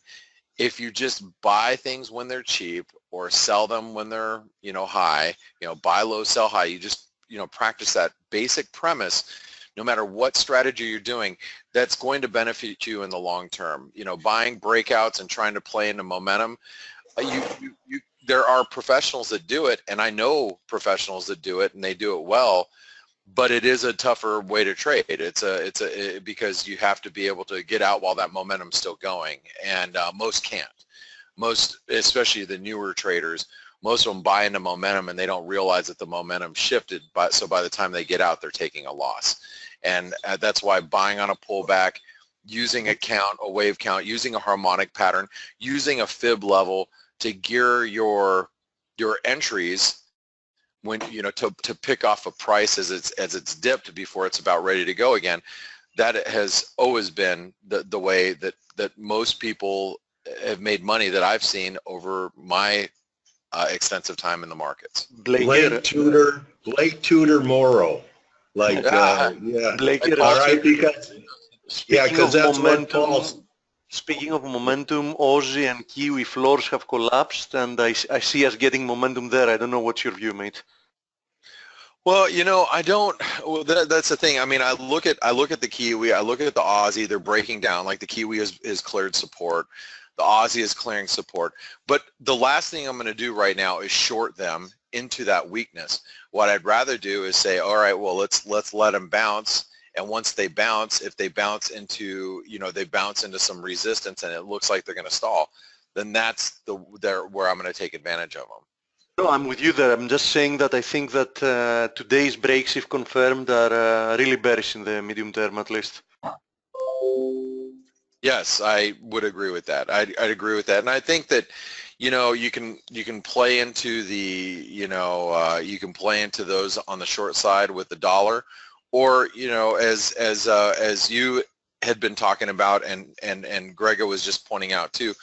If you just buy things when they're cheap or sell them when they're, you know, high, you know, buy low, sell high, you just, you know, practice that basic premise no matter what strategy you're doing, that's going to benefit you in the long term. You know, buying breakouts and trying to play into momentum, uh, you, you, you, there are professionals that do it, and I know professionals that do it, and they do it well. But it is a tougher way to trade. It's a, it's a, it, because you have to be able to get out while that momentum's still going, and uh, most can't. Most, especially the newer traders, most of them buy into momentum, and they don't realize that the momentum shifted. But so by the time they get out, they're taking a loss, and uh, that's why buying on a pullback, using a count, a wave count, using a harmonic pattern, using a fib level to gear your your entries when you know to to pick off a price as it's as it's dipped before it's about ready to go again that has always been the the way that that most people have made money that I've seen over my uh, extensive time in the markets.
Blake,
Blake Tudor, Blake Tudor Morrow, like, uh, yeah.
Blake,
All right, because, yeah,
speaking
because
of
that's what
momentum,
Paul's,
speaking of momentum, Aussie and Kiwi floors have collapsed, and I, I see us getting momentum there. I don't know what's your view, mate.
Well, you know, I don't. Well, that, that's the thing. I mean, I look at I look at the Kiwi. I look at the Aussie. They're breaking down. Like the Kiwi is is cleared support. The Aussie is clearing support. But the last thing I'm going to do right now is short them into that weakness. What I'd rather do is say, all right, well, let's let's let them bounce And once they bounce, if they bounce into, you know, they bounce into some resistance and it looks like they're going to stall, then that's the there where I'm going to take advantage of them.
No, I'm with you there. I'm just saying that I think that uh, today's breaks, if confirmed, are uh, really bearish in the medium term at least.
Yes, I would agree with that. I'd, I'd agree with that, and I think that, you know, you can you can play into the, you know, uh, you can play into those on the short side with the dollar, or you know, as as uh, as you had been talking about, and and and Grega was just pointing out too,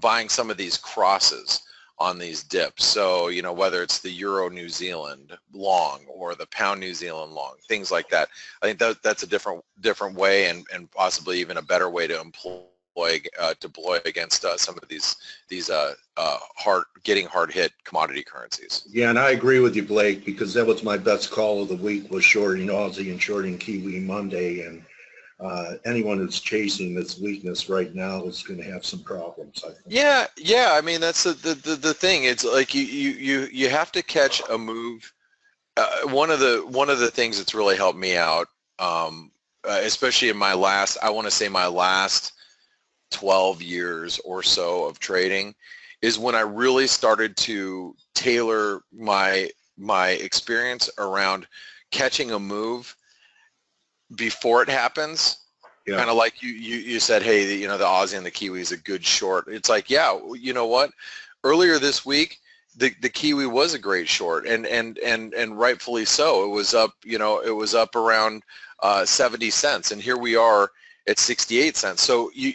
buying some of these crosses on these dips. So, you know, whether it's the Euro New Zealand long or the pound New Zealand long, things like that. I think that that's a different different way and, and possibly even a better way to employ uh, deploy against uh, some of these these uh, uh, hard getting hard hit commodity currencies.
Yeah, and I agree with you, Blake, because that was my best call of the week was shorting Aussie and shorting Kiwi Monday, and uh, anyone who's chasing this weakness right now is going to have some problems. I think.
Yeah, yeah. I mean, that's the the, the, the thing. It's like you, you you you have to catch a move. Uh, one of the one of the things that's really helped me out, um, uh, especially in my last, I want to say my last 12 years or so of trading, is when I really started to tailor my my experience around catching a move before it happens.
Yeah.
Kind of like you, you, you said, hey, the, you know, the Aussie and the Kiwi is a good short. It's like, yeah, you know what? Earlier this week, the, the Kiwi was a great short, and, and, and, and rightfully so. It was up, you know, it was up around uh, 70 cents, and here we are at 68 cents. So you,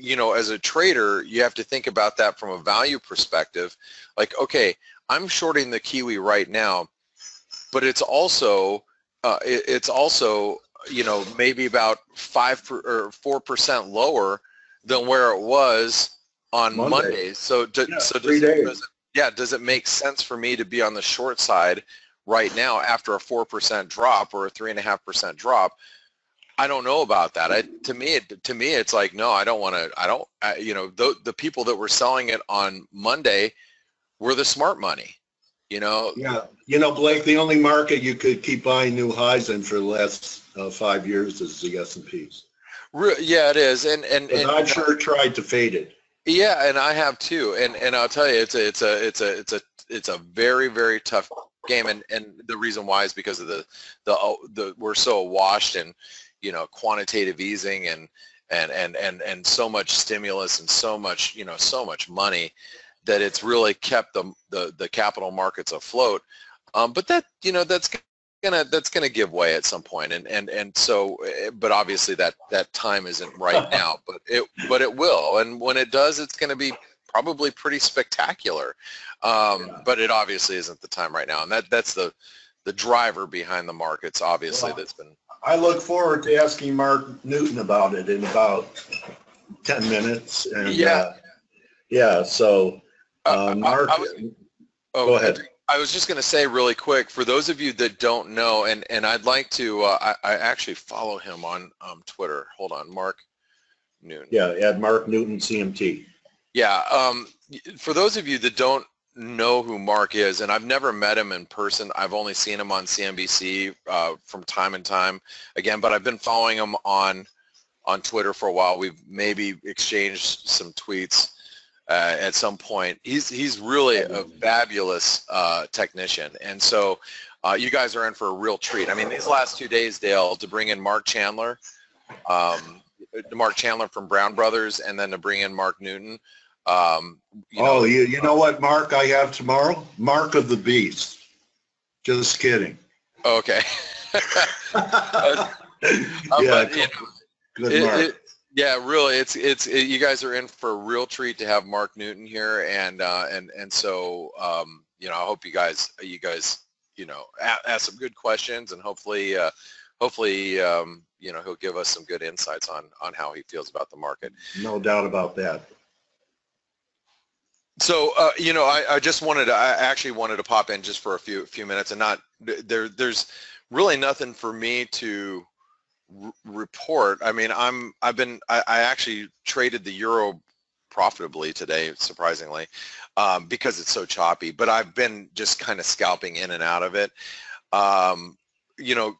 you know, as a trader, you have to think about that from a value perspective. Like, okay, I'm shorting the Kiwi right now, but it's also uh, it, it's also you know, maybe about five per, or four percent lower than where it was on
Monday.
Monday. So, do,
Yeah,
so does, it- does it, yeah, does it make sense for me to be on the short side right now after a four percent drop or a three and a half percent drop? I don't know about that. I, to me, it, to me, it's like no, I don't want to. I don't. I, you know, the the people that were selling it on Monday were the smart money. You know,
Yeah, you know, Blake, the only market you could keep buying new highs in for the last uh, five years is the S and Ps.
Re- yeah, it is, and and,
And
and
I've sure tried to fade it.
Yeah, and I have too. And and I'll tell you, it's a it's a it's a it's a it's a very very tough game. And and the reason why is because of the the the we're so washed in you know quantitative easing and and and and and so much stimulus and so much you know so much money that it's really kept the the the capital markets afloat. Um, but that you know that's gonna that's gonna give way at some point and and and so eh, but obviously that that time isn't right now but it but it will and when it does it's gonna be probably pretty spectacular um
Yeah.
but it obviously isn't the time right now and that that's the the driver behind the markets obviously
Well,
that's been
I look forward to asking Mark Newton about it in about ten minutes. And,
Yeah.
uh, Yeah, so, uh,
I-
Mark,
I was- oh,
go ahead.
I was just going to say really quick, for those of you that don't know, and, and I'd like to, uh, I, I actually follow him on um, Twitter. Hold on, Mark Noon.
yeah, add Mark Newton CMT.
Yeah, um, for those of you that don't know who Mark is, and I've never met him in person, I've only seen him on CNBC uh, from time and time again, but I've been following him on on Twitter for a while. We've maybe exchanged some tweets uh, at some point. He's he's really a fabulous uh, technician, and so uh, you guys are in for a real treat. I mean, these last two days, Dale, to bring in Marc Chandler, um, Marc Chandler from Brown Brothers, and then to bring in Mark Newton. Um, you know,
Oh, you, you know what Mark I have tomorrow? Mark of the Beast. Just kidding.
okay. Uh,
Yeah,
but, you know,
good
it-
Mark.
it- yeah, really, it's it's it, you guys are in for a real treat to have Mark Newton here, and uh, and and so um, you know I hope you guys you guys you know a- ask some good questions, and hopefully uh, hopefully um, you know he'll give us some good insights on on how he feels about the market.
No doubt about that.
So uh, you know, I, I just wanted to, I actually wanted to pop in just for a few few minutes, and not there. There's really nothing for me to report. I mean, I'm I've been I, I actually traded the euro profitably today, surprisingly, um, because it's so choppy. But I've been just kind of scalping in and out of it. Um, you know,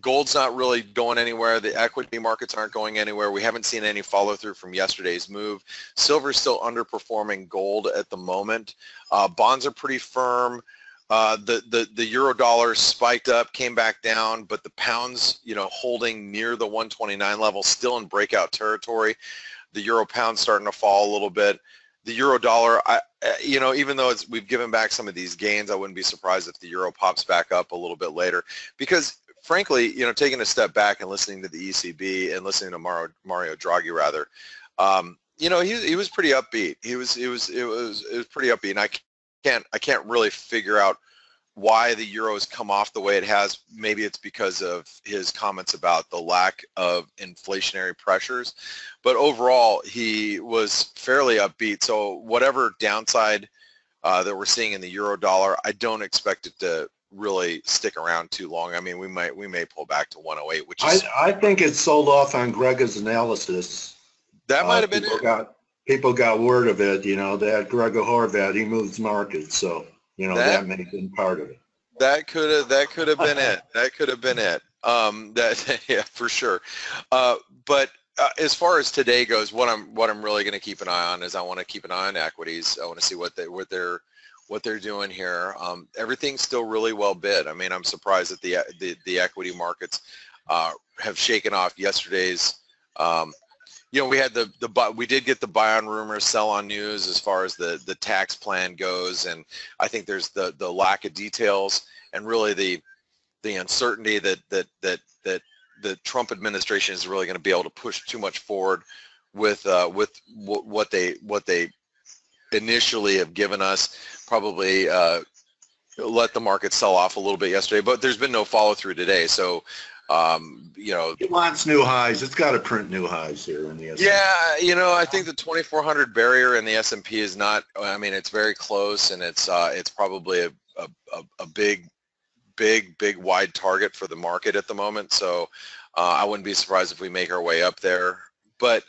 gold's not really going anywhere. The equity markets aren't going anywhere. We haven't seen any follow through from yesterday's move. Silver's still underperforming gold at the moment. Uh, bonds are pretty firm. Uh, the, the, the euro dollar spiked up, came back down, but the pounds, you know, holding near the 129 level, still in breakout territory. The euro pound starting to fall a little bit. The euro dollar, I, you know, even though it's, we've given back some of these gains, I wouldn't be surprised if the euro pops back up a little bit later because frankly, you know, taking a step back and listening to the ECB and listening to Mario, Mario Draghi rather, um, you know, he, he was pretty upbeat. He was, it was, it was, it was pretty upbeat. And I can't, I can't really figure out why the euro has come off the way it has. Maybe it's because of his comments about the lack of inflationary pressures, but overall he was fairly upbeat. So whatever downside uh, that we're seeing in the euro dollar, I don't expect it to really stick around too long. I mean, we might we may pull back to 108, which is
I, I think it sold off on Gregor's analysis.
that might have
Uh,
been
people
it.
got People got word of it, you know, that Gregor Horvat, he moves markets, so, you know,
That-
that may have been part of it.
That could have that could have been it. That could have been it. Um, that yeah, for sure. Uh, but uh, as far as today goes, what I'm what I'm really going to keep an eye on is I want to keep an eye on equities. I want to see what they what they're what they're doing here. Um, everything's still really well bid. I mean, I'm surprised that the the, the equity markets uh, have shaken off yesterday's. Um, you know, we had the the we did get the buy on rumors, sell on news as far as the the tax plan goes, and I think there's the the lack of details and really the the uncertainty that that that that the Trump administration is really going to be able to push too much forward with uh, with what they what they initially have given us. Probably uh, let the market sell off a little bit yesterday, but there's been no follow through today. So um, you know,
It wants new highs. It's got to print new highs here in the S&P.
yeah, you know, I think the 2400 barrier in the S&P is not. I mean, it's very close, and it's uh, it's probably a, a, a, a big, big, big wide target for the market at the moment. So uh, I wouldn't be surprised if we make our way up there. But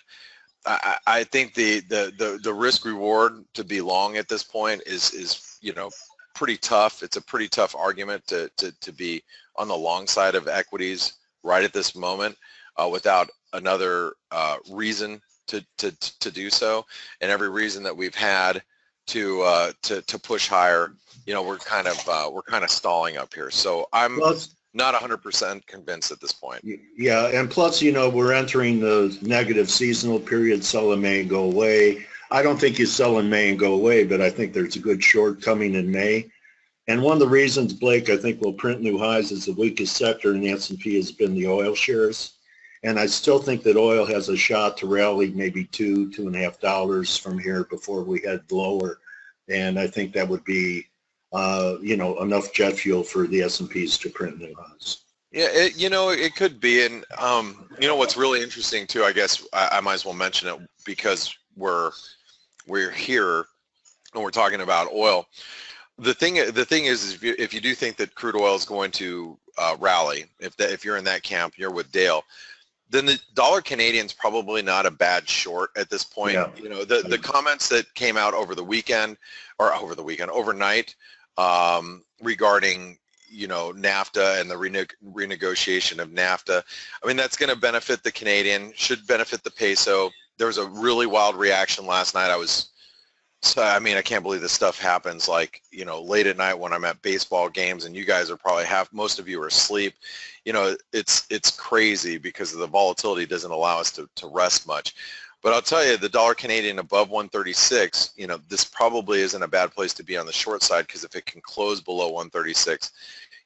I, I think the, the the the risk reward to be long at this point is is you know pretty tough. It's a pretty tough argument to to to be on the long side of equities right at this moment uh, without another uh, reason to, to, to do so. And every reason that we've had to, uh, to, to push higher, you know, we're kind of, uh, we're kind of stalling up here. So I'm
Plus,
not 100% convinced at this point.
yeah, and plus, you know, we're entering the negative seasonal period, sell in May and go away. I don't think you sell in May and go away, but I think there's a good short coming in May. And one of the reasons, Blake, I think will print new highs is the weakest sector in the S&P has been the oil shares. And I still think that oil has a shot to rally maybe two, two and a half dollars from here before we head lower. And I think that would be, uh, you know, enough jet fuel for the S&Ps to print new highs.
Yeah, it, you know, it could be. And, um, you know, what's really interesting too, I guess I, I might as well mention it because we're, we're here and we're talking about oil. The thing, the thing is, is if you, if you do think that crude oil is going to uh, rally, if that, if you're in that camp, you're with Dale, then the dollar Canadian's probably not a bad short at this point.
Yeah.
You know, the, the comments that came out over the weekend or over the weekend, overnight, um, regarding, you know, NAFTA and the rene- renegotiation of NAFTA. I mean, that's going to benefit the Canadian, should benefit the peso. There was a really wild reaction last night. I was, so, I mean, I can't believe this stuff happens like, you know, late at night when I'm at baseball games and you guys are probably half, most of you are asleep. You know, it's, it's crazy because the volatility doesn't allow us to, to rest much. But I'll tell you, the dollar Canadian above 136, you know, this probably isn't a bad place to be on the short side because if it can close below 136,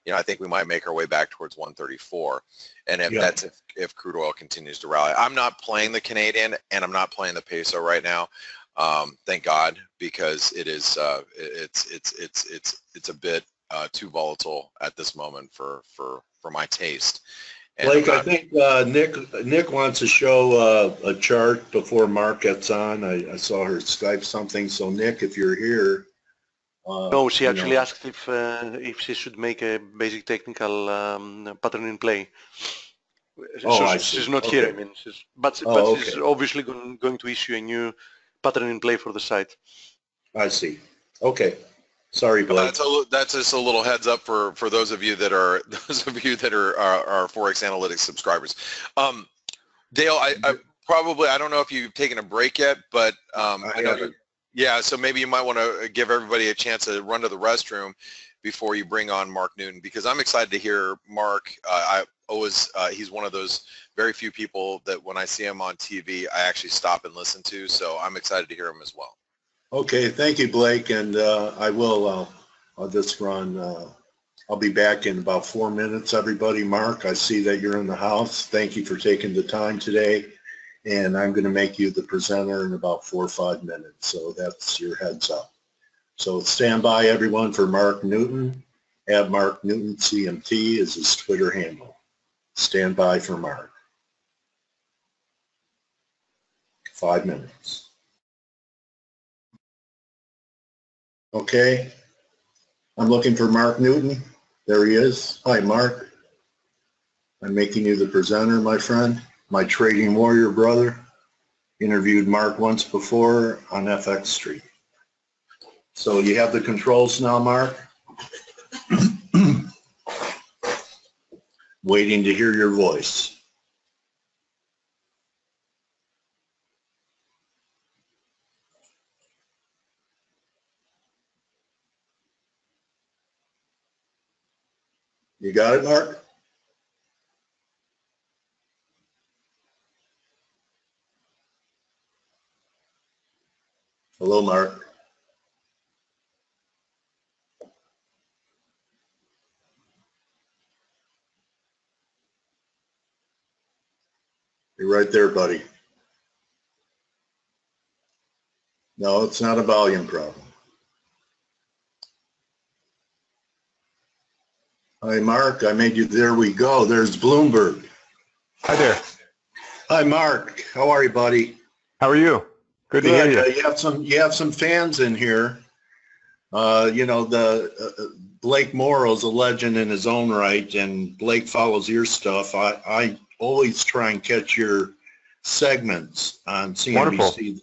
you know, I think we might make our way back towards 134. And if
Yeah.
that's if, if crude oil continues to rally. I'm not playing the Canadian and I'm not playing the peso right now. Um, thank God, because it is uh, it's it's it's it's it's a bit uh, too volatile at this moment for for for my taste. And I'm
Blake, I think uh, Nick, Nick wants to show uh, a chart before Mark gets on. I, I saw her Skype something. So Nick, if you're here. uh,
No, she actually
know,
asked if uh, if she should make a basic technical um, pattern in play.
Oh,
so
I
she's
see.
not here. I mean, she's, but
Oh,
but she's obviously going, going to issue a new pattern in play for the site.
I see. Okay. Sorry, Blake.
That's a, that's just a little heads up for, for those of you that are, those of you that are, are, are ForexAnalytix subscribers. Um, Dale, I, I probably, I don't know if you've taken a break yet, but, um,
I
know,
haven't.
yeah, so maybe you might want to give everybody a chance to run to the restroom before you bring on Mark Newton, because I'm excited to hear Mark. Uh, I always, uh, he's one of those very few people that when I see him on TV, I actually stop and listen to, so I'm excited to hear him as well.
Okay, thank you, Blake, and uh, I will, uh, I'll just run, uh, I'll be back in about four minutes, everybody. Mark, I see that you're in the house. Thank you for taking the time today, and I'm going to make you the presenter in about four or five minutes, so that's your heads up. So stand by, everyone, for Mark Newton. At Mark Newton CMT is his Twitter handle. Stand by for Mark. Five minutes. Okay. I'm looking for Mark Newton. There he is. Hi, Mark. I'm making you the presenter, my friend, my trading warrior brother. Interviewed Mark once before on FX Street. So you have the controls now, Mark? Waiting to hear your voice. You got it, Mark? Hello, Mark. You're right there, buddy. No, it's not a volume problem. Hi, Mark. I made you, there we go. There's Bloomberg.
Hi there.
Hi, Mark. How are you, buddy?
How are you? Good to
Good.
hear
Uh,
you.
you have some, you have some fans in here. Uh, you know, the, uh, Blake Morrow's a legend in his own right and Blake follows your stuff. I, I always try and catch your segments on CNBC.
Wonderful.
you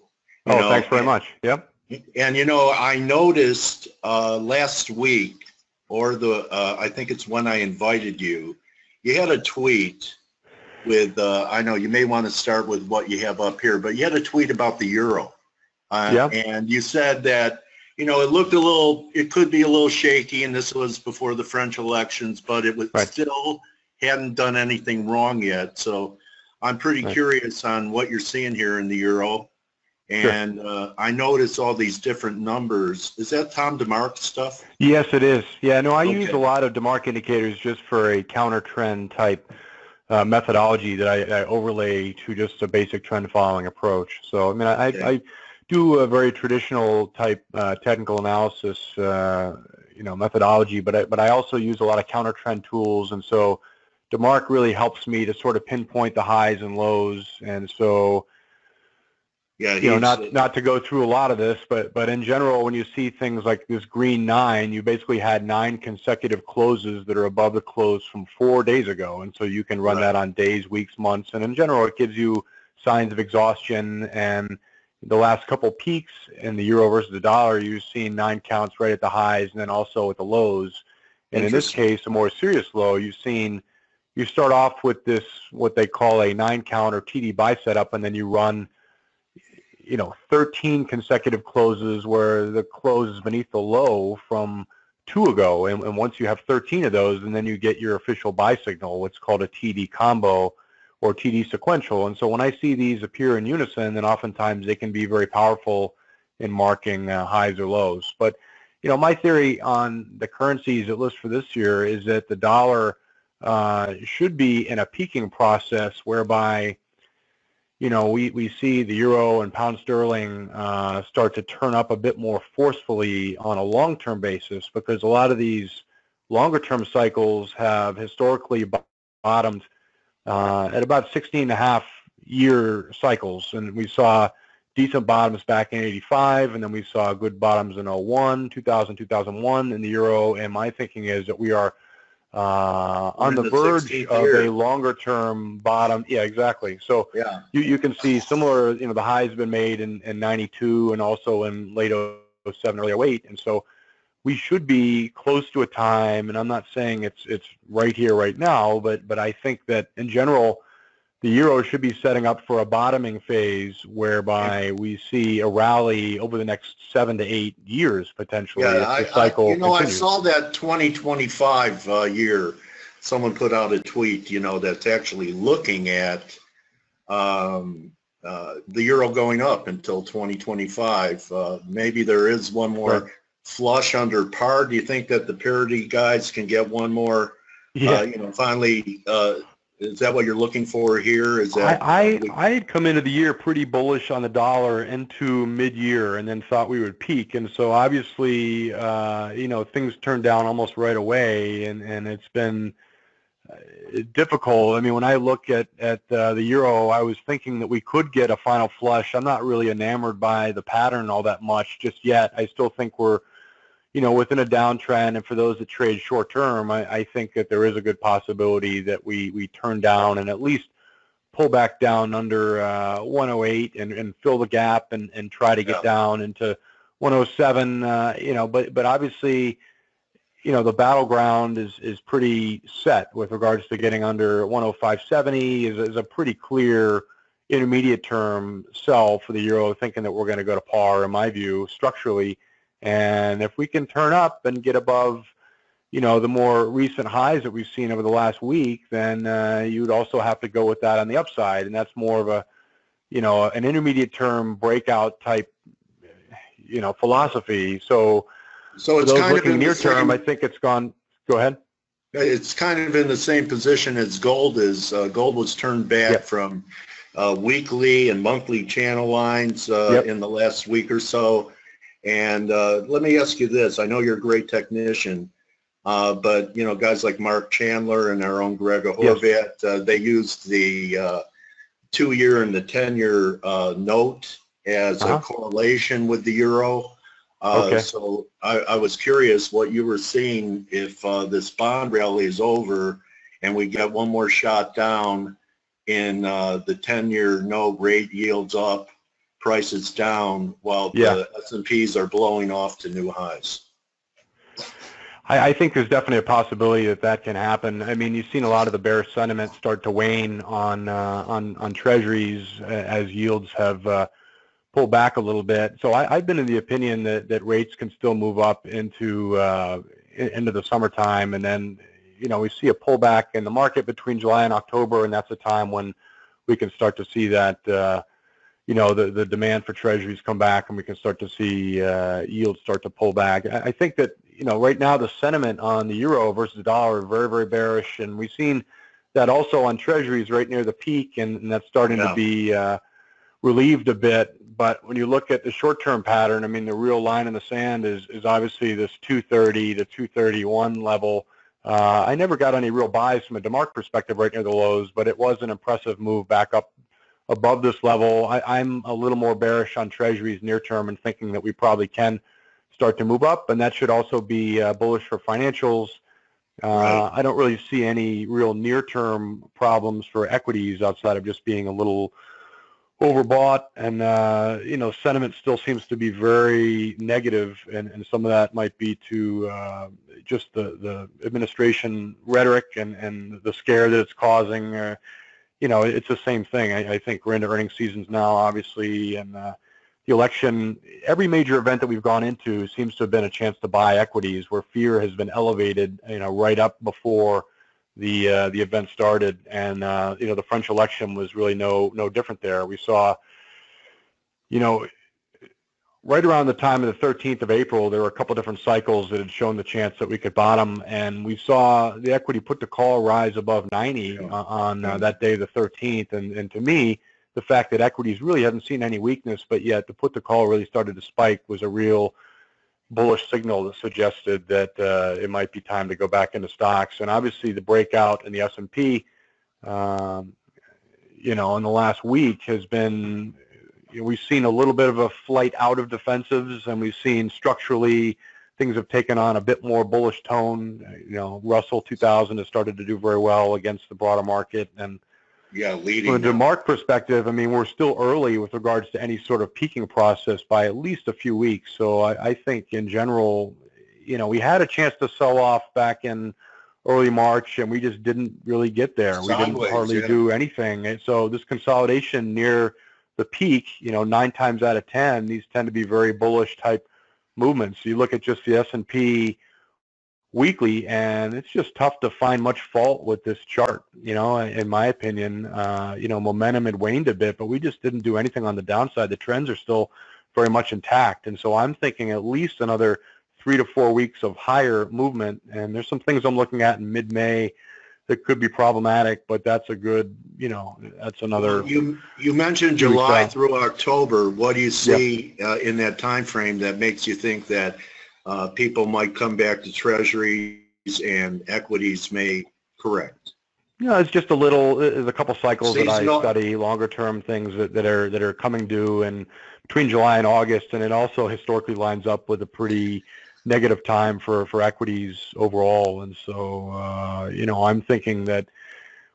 Oh,
know,
thanks very much. Yep.
And you know, I noticed uh, last week, or the uh, I think it's when I invited you, you had a tweet with. Uh, I know you may want to start with what you have up here, but you had a tweet about the euro, uh,
Yeah.
and you said that you know it looked a little, it could be a little shaky, and this was before the French elections, but it was
Right.
still hadn't done anything wrong yet. So I'm pretty
Right.
curious on what you're seeing here in the euro.
Sure.
And uh, I notice all these different numbers. Is that Tom DeMark stuff?
Yes, it is. Yeah, no, I use a lot of DeMark indicators just for a counter trend type uh, methodology that I, I overlay to just a basic trend following approach. So, I mean, I,
Okay.
I do a very traditional type uh, technical analysis, uh, you know, methodology, but I, but I also use a lot of counter trend tools. And so DeMark really helps me to sort of pinpoint the highs and lows. And so,
Yeah,
you know, not not to go through a lot of this, but but in general, when you see things like this green nine, you basically had nine consecutive closes that are above the close from four days ago, and so you can run
Right.
that on days, weeks, months, and in general, it gives you signs of exhaustion. And the last couple peaks in the euro versus the dollar, you've seen nine counts right at the highs, and then also at the lows. And in this case, a more serious low, you've seen you start off with this what they call a nine count or TD buy setup, and then you run you know 13 consecutive closes where the close is beneath the low from two ago. And, and once you have 13 of those and then you get your official buy signal what's called a TD combo or TD sequential. And so when I see these appear in unison then oftentimes they can be very powerful in marking uh, highs or lows. But you know my theory on the currencies at least for this year is that the dollar uh, should be in a peaking process whereby you know, we, we see the euro and pound sterling uh, start to turn up a bit more forcefully on a long-term basis because a lot of these longer-term cycles have historically bottomed uh, at about 16 and a half year cycles. And we saw decent bottoms back in 85, and then we saw good bottoms in 01, 2000, 2001 in the euro. And my thinking is that we are uh, on the
the
verge of a longer-term bottom. Yeah, exactly. So
yeah.
you, you can see similar, you know, the highs have been made in, in 92 and also in late 07, early 08. And so we should be close to a time, and I'm not saying it's it's right here right now, but but I think that in general, the euro should be setting up for a bottoming phase whereby we see a rally over the next seven to eight years potentially.
Yeah, I,
the cycle
I, you know, I saw that 2025 uh, year. Someone put out a tweet, you know, that's actually looking at um, uh, the euro going up until 2025. Uh, maybe there is one more
Right.
flush under par. Do you think that the parity guys can get one more?
yeah.
Uh, you know, finally, uh, is that what you're looking for here? Is that
I, I I had come into the year pretty bullish on the dollar into mid-year, and then thought we would peak. And so obviously, uh, you know, things turned down almost right away, and and it's been uh, difficult. I mean, when I look at at uh, the euro, I was thinking that we could get a final flush. I'm not really enamored by the pattern all that much just yet. I still think we're you know, within a downtrend, and for those that trade short term, I, I think that there is a good possibility that we we turn down and at least pull back down under uh, 108 and, and fill the gap and, and try to get
Yeah.
down into 107. Uh, you know, but but obviously, you know, the battleground is is pretty set with regards to getting under 105.70 is is a pretty clear intermediate term sell for the euro, thinking that we're going to go to par, in my view, structurally. And if we can turn up and get above, you know, the more recent highs that we've seen over the last week, then uh, you would also have to go with that on the upside, and that's more of a, you know, an intermediate term breakout type, you know, philosophy. So
so? It's kind of in
near term, I think it's gone. Go ahead.
it's kind of in the same position as gold is. Uh, gold was turned back
Yep.
from uh, weekly and monthly channel lines uh,
Yep.
in the last week or so. And uh, let me ask you this: I know you're a great technician, uh, but you know guys like Marc Chandler and our own Grega
Yes.
Horvat, uh, they used the uh, two-year and the ten-year uh, note as
Uh-huh.
a correlation with the euro. Uh,
Okay.
So I, I was curious what you were seeing if uh, this bond rally is over and we get one more shot down in uh, the 10-year note rate yields up, prices down, while
Yeah.
the S&Ps are blowing off to new highs.
I, I think there's definitely a possibility that that can happen. I mean, you've seen a lot of the bearish sentiment start to wane on uh, on on treasuries uh, as yields have uh, pulled back a little bit. So I, I've been in the opinion that that rates can still move up into uh, in- into the summertime, and then you know we see a pullback in the market between July and October, and that's a time when we can start to see that. You know, the, the demand for treasuries come back and we can start to see uh, yields start to pull back. I, I think that, you know, right now the sentiment on the euro versus the dollar is very, very bearish. And we've seen that also on treasuries right near the peak and, and that's starting
Yeah.
to be uh, relieved a bit. But when you look at the short-term pattern, I mean, the real line in the sand is, is obviously this 230 to 231 level. Uh, I never got any real buys from a DeMark perspective right near the lows, but it was an impressive move back up above this level. I, I'm a little more bearish on treasuries near term and thinking that we probably can start to move up, and that should also be uh, bullish for financials. Uh,
Right.
I don't really see any real near-term problems for equities outside of just being a little overbought, and uh, you know, sentiment still seems to be very negative, and, and some of that might be to uh, just the, the administration rhetoric and, and the scare that it's causing. You know, it's the same thing. I, I think we're into earnings seasons now, obviously, and uh, the election, every major event that we've gone into seems to have been a chance to buy equities where fear has been elevated, you know, right up before the uh, the event started. And, uh, you know, the French election was really no no different there. We saw, you know, right around the time of the 13th of April, there were a couple different cycles that had shown the chance that we could bottom, and we saw the equity put to call rise above 90 uh, on uh, that day, the 13th. And, and to me, the fact that equities really hadn't seen any weakness, but yet the put to call really started to spike was a real bullish signal that suggested that uh, it might be time to go back into stocks. And obviously, the breakout in the S&P, um, you know, in the last week has been you know, we've seen a little bit of a flight out of defensives, and we've seen structurally things have taken on a bit more bullish tone. You know, Russell 2000 has started to do very well against the broader market, and
Yeah, leading
from a. DeMark perspective, I mean, we're still early with regards to any sort of peaking process by at least a few weeks. So I, I think in general, you know, we had a chance to sell off back in early March, and we just didn't really get there. We didn't hardly
yeah.
do anything. And so this consolidation near the peak, you know, nine times out of ten, these tend to be very bullish type movements. You look at just the S&P weekly, and it's just tough to find much fault with this chart. You know, in my opinion, uh, you know, momentum had waned a bit, but we just didn't do anything on the downside. The trends are still very much intact, and so I'm thinking at least another three to four weeks of higher movement. And there's some things I'm looking at in mid-May that could be problematic, but that's a good, you know, that's another.
You, you mentioned July
out.
through October. What do you see uh, in that time frame that makes you think that uh, people might come back to treasuries and equities may correct?
You know, it's just a little. There's a couple cycles that I study, longer term things that, that are that are coming due, and between July and August, and it also historically lines up with a pretty negative time for for equities overall. And so, uh, you know, I'm thinking that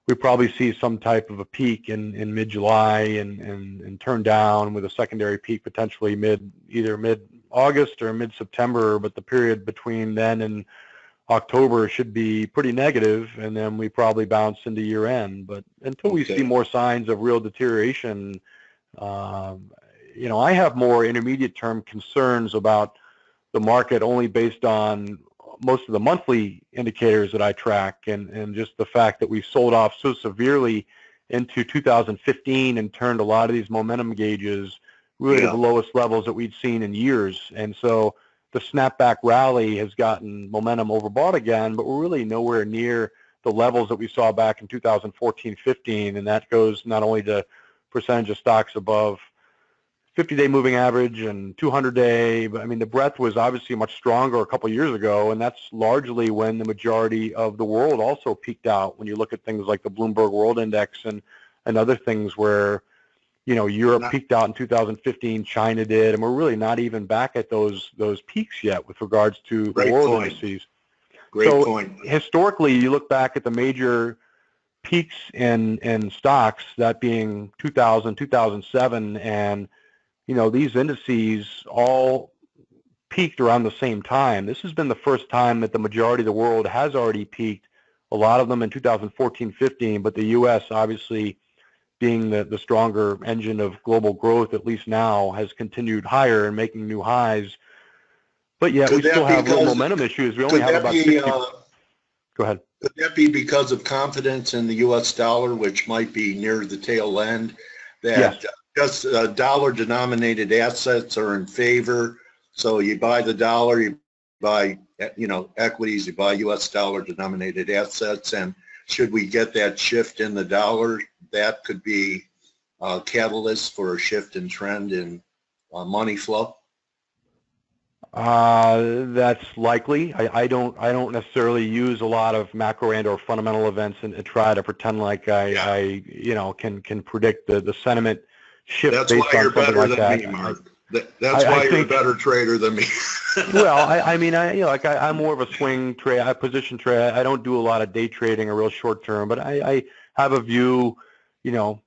we probably see some type of a peak in, in mid-July and, and, and turn down with a secondary peak potentially mid either mid-August or mid-September, but the period between then and October should be pretty negative, and then we probably bounce into year end. But until we
Okay.
see more signs of real deterioration, um, you know, I have more intermediate term concerns about the market only based on most of the monthly indicators that I track and, and just the fact that we sold off so severely into 2015 and turned a lot of these momentum gauges really
Yeah.
to the lowest levels that we'd seen in years. And so the snapback rally has gotten momentum overbought again, but we're really nowhere near the levels that we saw back in 2014-15, and that goes not only to percentage of stocks above 50-day moving average and 200-day, but I mean the breadth was obviously much stronger a couple years ago, and that's largely when the majority of the world also peaked out. When you look at things like the Bloomberg World Index and and other things where you know Europe peaked out in 2015, China did, and we're really not even back at those those peaks yet with regards to
Great
world
point.
indices
Great
So-
point.
historically, you look back at the major peaks in in stocks, that being 2000, 2007, and you know these indices all peaked around the same time. This has been the first time that the majority of the world has already peaked. A lot of them in 2014, 15, but the U.S. obviously being the, the stronger engine of global growth, at least now, has continued higher and making new highs. But yet
Could
we still have momentum issues. We only have about
be,
60.
uh,
Go ahead.
could that be because of confidence in the U.S. dollar, which might be near the tail end? That just uh, dollar-denominated assets are in favor, so you buy the dollar, you buy, you know, equities, you buy U.S. dollar-denominated assets, and should we get that shift in the dollar, that could be a catalyst for a shift in trend in uh, money flow?
Uh, that's likely. I, I don't. I don't necessarily use a lot of macro and or fundamental events and, and try to pretend like I,
Yeah.
I, you know, can can predict the, the sentiment shift
That's
based
why you're better
like
than
that.
me, Mark. That- That's
I- I
why you're a better trader than me.
well, I, I mean, I, you know, like I, I'm more of a swing trade, I position trade. I don't do a lot of day trading or real short term, but I, I have a view, you know,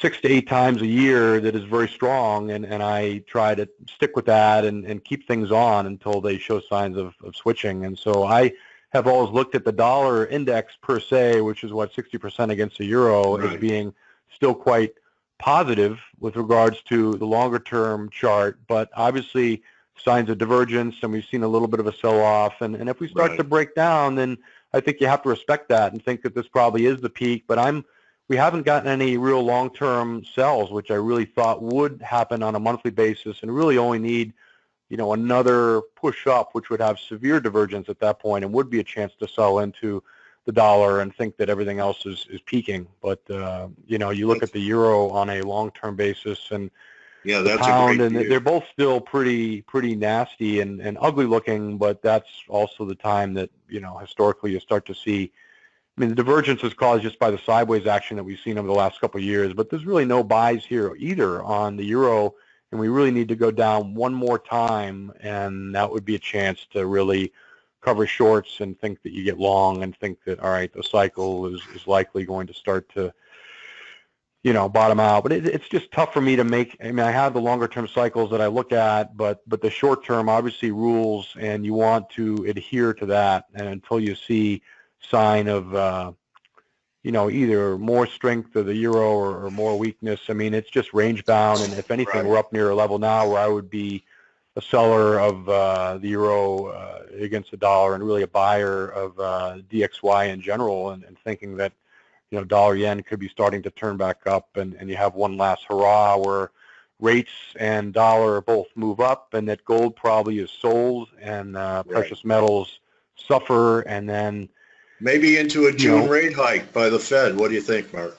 six to eight times a year that is very strong, and, and I try to stick with that and, and keep things on until they show signs of, of switching. And so I have always looked at the dollar index per se, which is what 60% against the euro, as being still quite positive with regards to the longer term chart, but obviously signs of divergence and we've seen a little bit of a sell-off. And, and if we start
Right.
to break down, then I think you have to respect that and think that this probably is the peak. But I'm we haven't gotten any real long-term sells, which I really thought would happen on a monthly basis, and really only need, you know, another push up, which would have severe divergence at that point, and would be a chance to sell into the dollar and think that everything else is, is peaking. But uh, you know, you look at the euro on a long-term basis, and
Yeah,
the
that's a
pound,
great
and
view.
they're both still pretty pretty nasty and, and ugly looking. But that's also the time that you know historically you start to see. I mean, the divergence is caused just by the sideways action that we've seen over the last couple of years. But there's really no buys here either on the euro, and we really need to go down one more time, and that would be a chance to really cover shorts and think that you get long and think that all right, the cycle is is likely going to start to you know, bottom out. But it, it's just tough for me to make. I mean, I have the longer term cycles that I look at, but but the short term obviously rules, and you want to adhere to that. And until you see sign of, uh, you know, either more strength of the euro or, or more weakness, I mean, it's just range bound. And if anything,
Right.
we're up near a level now where I would be a seller of uh, the euro uh, against the dollar and really a buyer of uh, DXY in general, and, and thinking that you know, dollar yen could be starting to turn back up and, and you have one last hurrah where rates and dollar both move up and that gold probably is sold and uh,
Right.
precious metals suffer and then
Maybe into a June
know-
rate hike by the Fed. What do you think, Mark?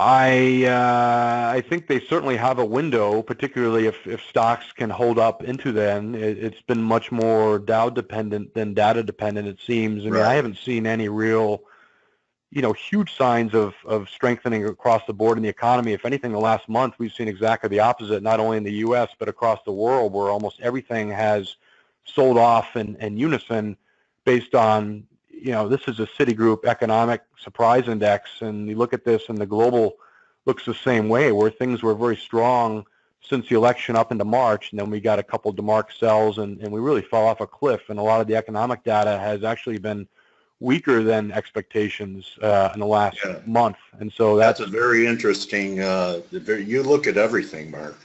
I uh, I think they certainly have a window, particularly if, if stocks can hold up into then. It, it's been much more Dow dependent than data dependent, it seems. I mean, I haven't seen any real, you know, huge signs of, of strengthening across the board in the economy. If anything, the last month we've seen exactly the opposite, not only in the U.S., but across the world, where almost everything has sold off in, in unison based on you know, this is a Citigroup economic surprise index, and you look at this, and the global looks the same way, where things were very strong since the election up into March, and then we got a couple DeMark sells, and, and we really fell off a cliff, and a lot of the economic data has actually been weaker than expectations uh, in the last
Yeah.
month, and so
That's
that's
a very interesting, uh, you look at everything, Mark.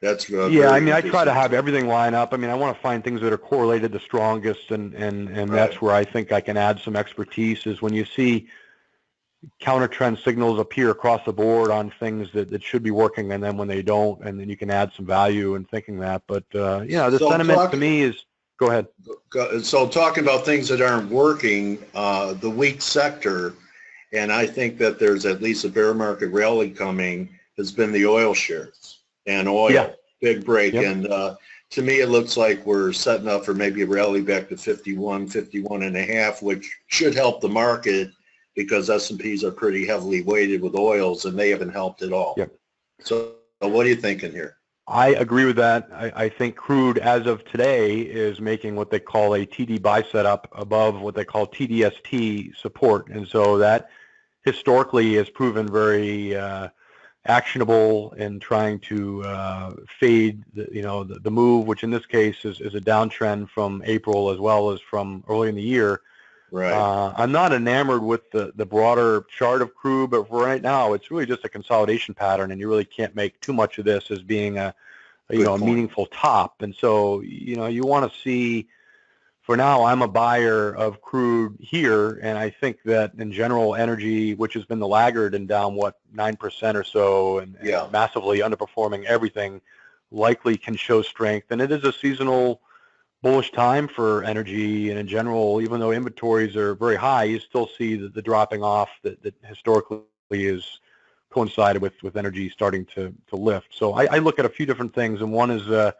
That's.
yeah, I mean, I try to have everything line up. I mean, I want to find things that are correlated the strongest, and and and that's where I think I can add some expertise. Is when you see counter trend signals appear across the board on things that, that should be working, and then when they don't, and then you can add some value in thinking that. But uh, you know, the
So
sentiment
talk-
to me is go ahead.
So talking about things that aren't working, uh, the weak sector, and I think that there's at least a bear market rally coming, has been the oil shares and oil,
Yeah.
big break.
Yep.
And uh, to me, it looks like we're setting up for maybe a rally back to 51, 51 and a half, which should help the market because S&Ps are pretty heavily weighted with oils and they haven't helped at all.
Yep.
So what are you thinking here?
I agree with that. I, I think crude, as of today, is making what they call a TD buy setup above what they call TDST support, and so that historically has proven very uh, actionable in trying to uh, fade, the, you know, the, the move, which in this case is, is a downtrend from April as well as from early in the year.
Right.
Uh, I'm not enamored with the, the broader chart of crude, but for right now, it's really just a consolidation pattern, and you really can't make too much of this as being a, a, you
Good
know, a meaningful top. And so, you know, you want to see. For now, I'm a buyer of crude here, and I think that in general, energy, which has been the laggard and down what nine percent or so, and, and
Yeah.
massively underperforming everything, likely can show strength. And it is a seasonal bullish time for energy and in general, even though inventories are very high, you still see the, the dropping off that, that historically is coincided with, with energy starting to, to lift. So I, I look at a few different things, and one is, uh,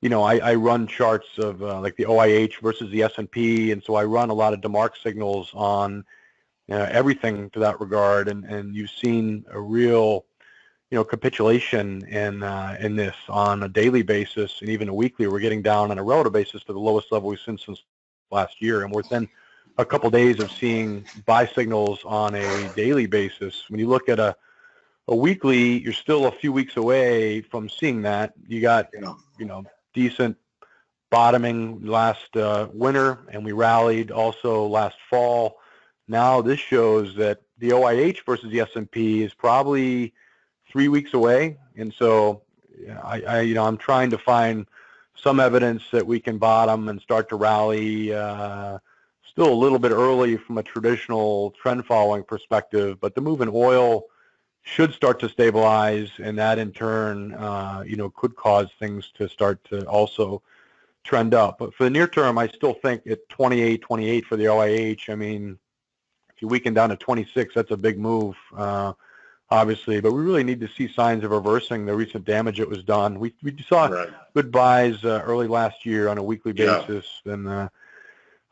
you know, I, I run charts of uh, like the OIH versus the S&P, and so I run a lot of DeMark signals on uh, everything to that regard, and, and you've seen a real you know, capitulation in uh, in this on a daily basis and even a weekly. We're getting down on a relative basis to the lowest level we've seen since last year, and we're within a couple days of seeing buy signals on a daily basis. When you look at a a weekly, you're still a few weeks away from seeing that. You got
You know,
you know decent bottoming last uh, winter, and we rallied also last fall. Now this shows that the OIH versus the S&P is probably three weeks away, and so I, I you know I'm trying to find some evidence that we can bottom and start to rally. Uh, still a little bit early from a traditional trend following perspective, but the move in oil should start to stabilize, and that in turn, uh, you know, could cause things to start to also trend up. But for the near term, I still think at 28, 28 for the OIH. I mean, if you weaken down to 26, that's a big move, uh, obviously. But we really need to see signs of reversing the recent damage that was done. We we saw
right.
good buys uh, early last year on a weekly
Yeah.
basis, and uh,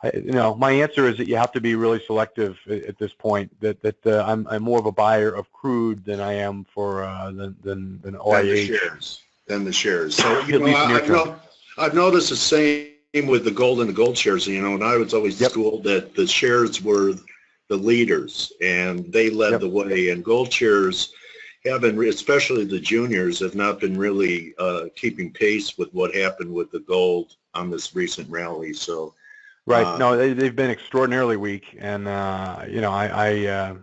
I, you know, my answer is that you have to be really selective at, at this point. That that uh, I'm I'm more of a buyer of crude than I am for uh, than than than
the shares, than the shares. So, you know, I, I've, no, I've noticed the same with the gold and the gold shares, you know, and I was always
Yep.
schooled that the shares were the leaders and they led
Yep.
the way and gold shares, haven't, especially the juniors, have not been really uh, keeping pace with what happened with the gold on this recent rally. So,
Right.
Uh,
No, they, they've been extraordinarily weak, and uh, you know, I, I uh,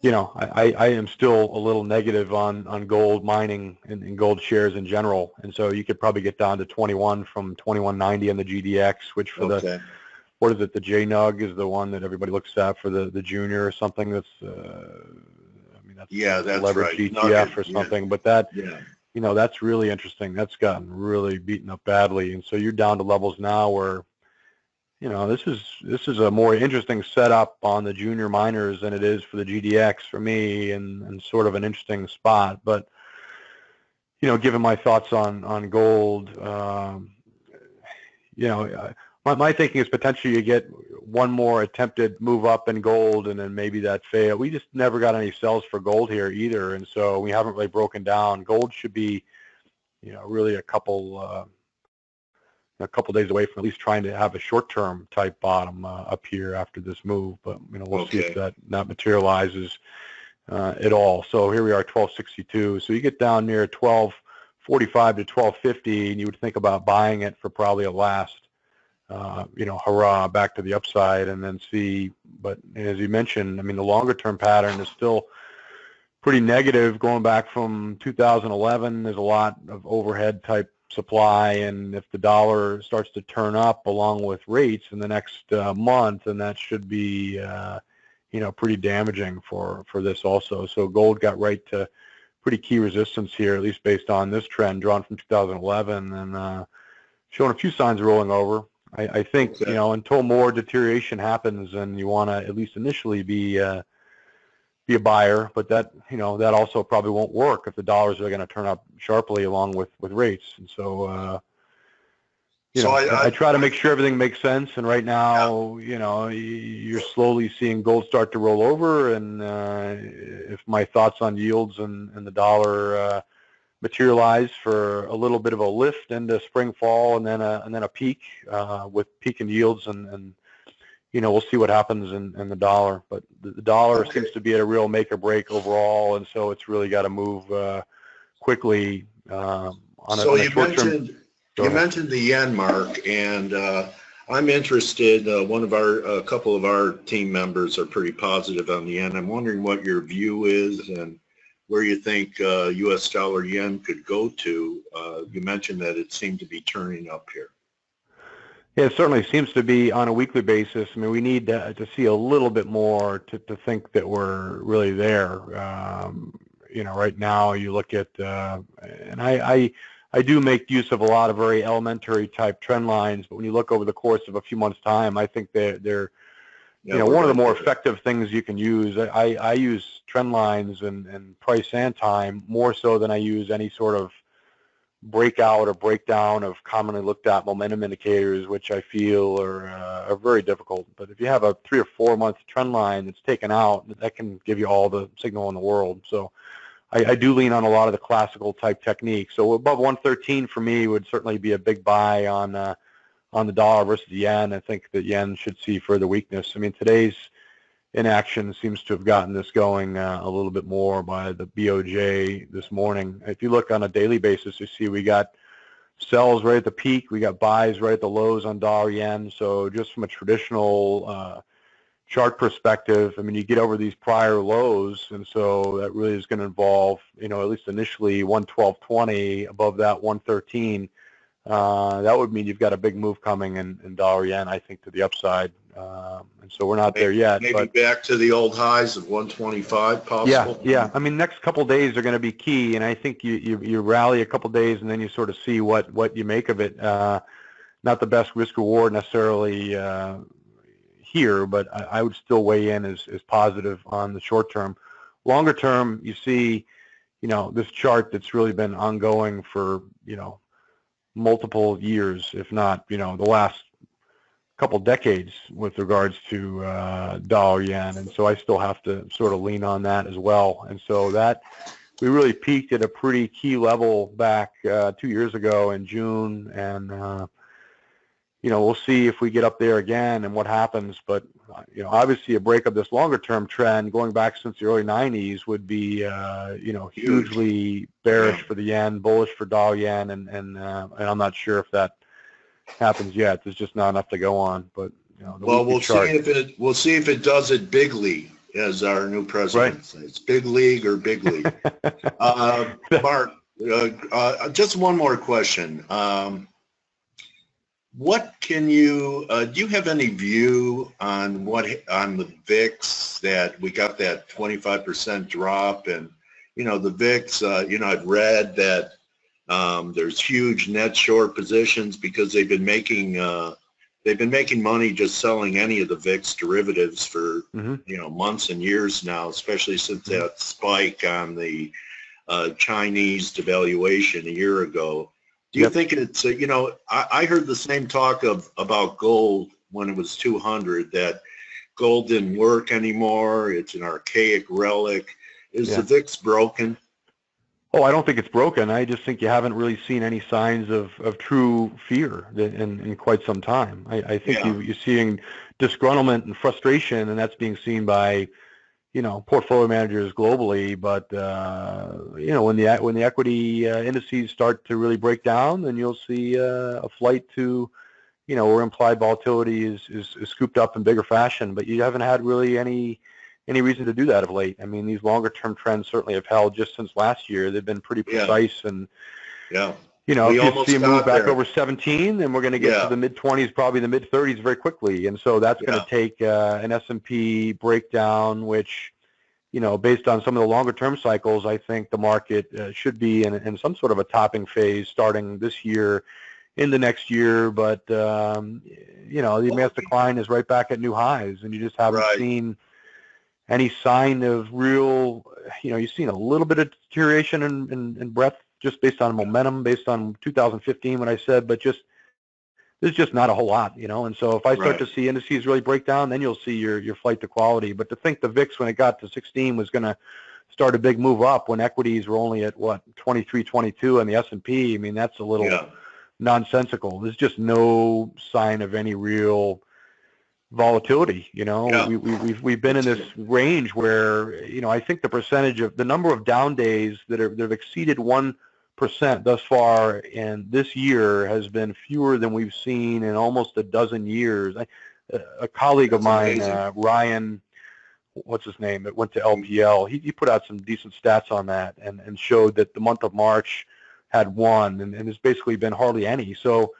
you know, I, I am still a little negative on on gold mining and, and gold shares in general, and so you could probably get down to 21 from 2190 on the GDX, which for the what is it? The JNUG is the one that everybody looks at for the the junior or something. That's uh, I mean that's
Yeah, that's
leverage
right.
ETF
Nugget,
or
yeah.
something, but that
Yeah.
you know, that's really interesting. That's gotten really beaten up badly. And so you're down to levels now where, you know, this is this is a more interesting setup on the junior miners than it is for the GDX for me and, and sort of an interesting spot. But, you know, given my thoughts on, on gold, um, you know, my, my thinking is potentially you get one more attempted move up in gold and then maybe that fail. We just never got any sells for gold here either. And so we haven't really broken down. Gold should be, you know, really a couple, uh, a couple days away from at least trying to have a short-term type bottom uh, up here after this move. But, you know, we'll see if that, that materializes uh, at all. So here we are, 1262. So you get down near 1245 to 1250 and you would think about buying it for probably a last uh, you know, hurrah, back to the upside and then see. But as you mentioned, I mean, the longer term pattern is still pretty negative going back from 2011. There's a lot of overhead type supply. And if the dollar starts to turn up along with rates in the next uh, month, and that should be, uh, you know, pretty damaging for, for this also. So gold got right to pretty key resistance here, at least based on this trend drawn from 2011 and uh, showing a few signs of rolling over. I, I think
Okay.
you know until more deterioration happens, and you want to at least initially be uh, be a buyer, but that you know that also probably won't work if the dollars are going to turn up sharply along with with rates. And so uh, you
So
know,
I-
I,
I-
try to make sure everything makes sense. And right now, you know, you're slowly seeing gold start to roll over. And uh, if my thoughts on yields and, and the dollar uh, materialize for a little bit of a lift into spring fall and then a and then a peak uh, with peak in yields and, and you know we'll see what happens in, in the dollar but the, the dollar
Okay.
seems to be at a real make or break overall and so it's really got to move uh, quickly um, on a,
So
on a
you
short term
mentioned, you mentioned the yen mark and uh, I'm interested, uh, one of our, a couple of our team members are pretty positive on the yen. I'm wondering what your view is and where you think uh, US dollar yen could go to. Uh, You mentioned that it seemed to be turning up here.
Yeah, it certainly seems to be on a weekly basis. I mean, we need to, to see a little bit more to, to think that we're really there. Um, you know, right now you look at, uh, and I, I, I do make use of a lot of very elementary type trend lines, but when you look over the course of a few months' time, I think they're, they're you know, one of the more effective things you can use, I, I use trend lines and, and price and time more so than I use any sort of breakout or breakdown of commonly looked at momentum indicators, which I feel are, uh, are very difficult. But if you have a three or four month trend line that's taken out, that can give you all the signal in the world. So I, I do lean on a lot of the classical type techniques. So above 113 for me would certainly be a big buy on uh, on the dollar versus the yen. I think the yen should see further weakness. I mean, today's inaction seems to have gotten this going uh, a little bit more by the BOJ this morning. If you look on a daily basis, you see we got sells right at the peak, we got buys right at the lows on dollar yen. So just from a traditional uh, chart perspective, I mean, you get over these prior lows, and so that really is going to involve, you know, at least initially 112.20 above that 113. Uh, that would mean you've got a big move coming in, in dollar yen, I think, to the upside. Um, and so we're not there yet.
Maybe
but
back to the old highs of 125 possible?
yeah, yeah. I mean, next couple days are going to be key, and I think you, you you rally a couple days, and then you sort of see what what you make of it. Uh, not the best risk reward necessarily uh, here, but I, I would still weigh in as as positive on the short term. Longer term, you see, you know, this chart that's really been ongoing for you know multiple years, if not you know the last couple decades with regards to uh, dollar yen, and so I still have to sort of lean on that as well. And so that we really peaked at a pretty key level back uh, two years ago in June, and uh, you know, we'll see if we get up there again and what happens. But uh, you know, obviously, a break of this longer term trend going back since the early '90s would be, uh, you know, hugely bearish for the yen, bullish for dollar yen, and and uh, and I'm not sure if that happens yet. There's just not enough to go on. But you know,
Well, we'll
chart.
see if it, we'll see if it does it bigly, as our new president right. says, big league or big league. Uh, Mark, uh, uh, just one more question. Um, what can you, uh, do you have any view on what, on the VIX that we got that 25% drop and, you know, the VIX, uh, you know, I've read that um, there's huge net short positions because they've been making, uh, they've been making money just selling any of the VIX derivatives for,
Mhm.
you know, months and years now, especially since that spike on the uh, Chinese devaluation a year ago. Do you
Yep.
think it's, uh, you know, I, I heard the same talk of, about gold when it was 200, that gold didn't work anymore. It's an archaic relic. Is
Yeah.
the VIX broken?
Oh, I don't think it's broken. I just think you haven't really seen any signs of, of true fear in, in, quite some time. I, I think
Yeah.
you, you're seeing disgruntlement and frustration, and that's being seen by, you know, portfolio managers globally. But uh, you know, when the when the equity uh, indices start to really break down, then you'll see uh, a flight to, you know, where implied volatility is, is, is scooped up in bigger fashion. But you haven't had really any any reason to do that of late. I mean, these longer term trends certainly have held just since last year. They've been pretty
Yeah.
precise and
Yeah.
you know,
We
if you see a move back
there.
over 17, then we're going to get
Yeah.
to the mid 20s, probably the mid 30s very quickly. And so that's going to take uh, an S&P breakdown, which, you know, based on some of the longer term cycles, I think the market uh, should be in, in some sort of a topping phase starting this year into next year. But, um, you know, the advanced decline is right back at new highs, and you just haven't
Right.
seen any sign of real, you know, you've seen a little bit of deterioration in, in, in breadth just based on momentum, based on 2015 when I said, but just there's just not a whole lot, you know. And so if I start
Right.
to see indices really break down, then you'll see your your flight to quality. But to think the VIX when it got to 16 was going to start a big move up when equities were only at what 23, 22, and the S&P, I mean that's a little
Yeah.
nonsensical. There's just no sign of any real volatility. You know,
Yeah.
we, we, we've we've been in this range where you know I think the percentage of the number of down days that are that have exceeded one percent thus far in this year has been fewer than we've seen in almost a dozen years. I, a colleague of mine, uh, Ryan, what's his name? It went to LPL. He, he put out some decent stats on that and, and showed that the month of March had one, and, and there's basically been hardly any. So,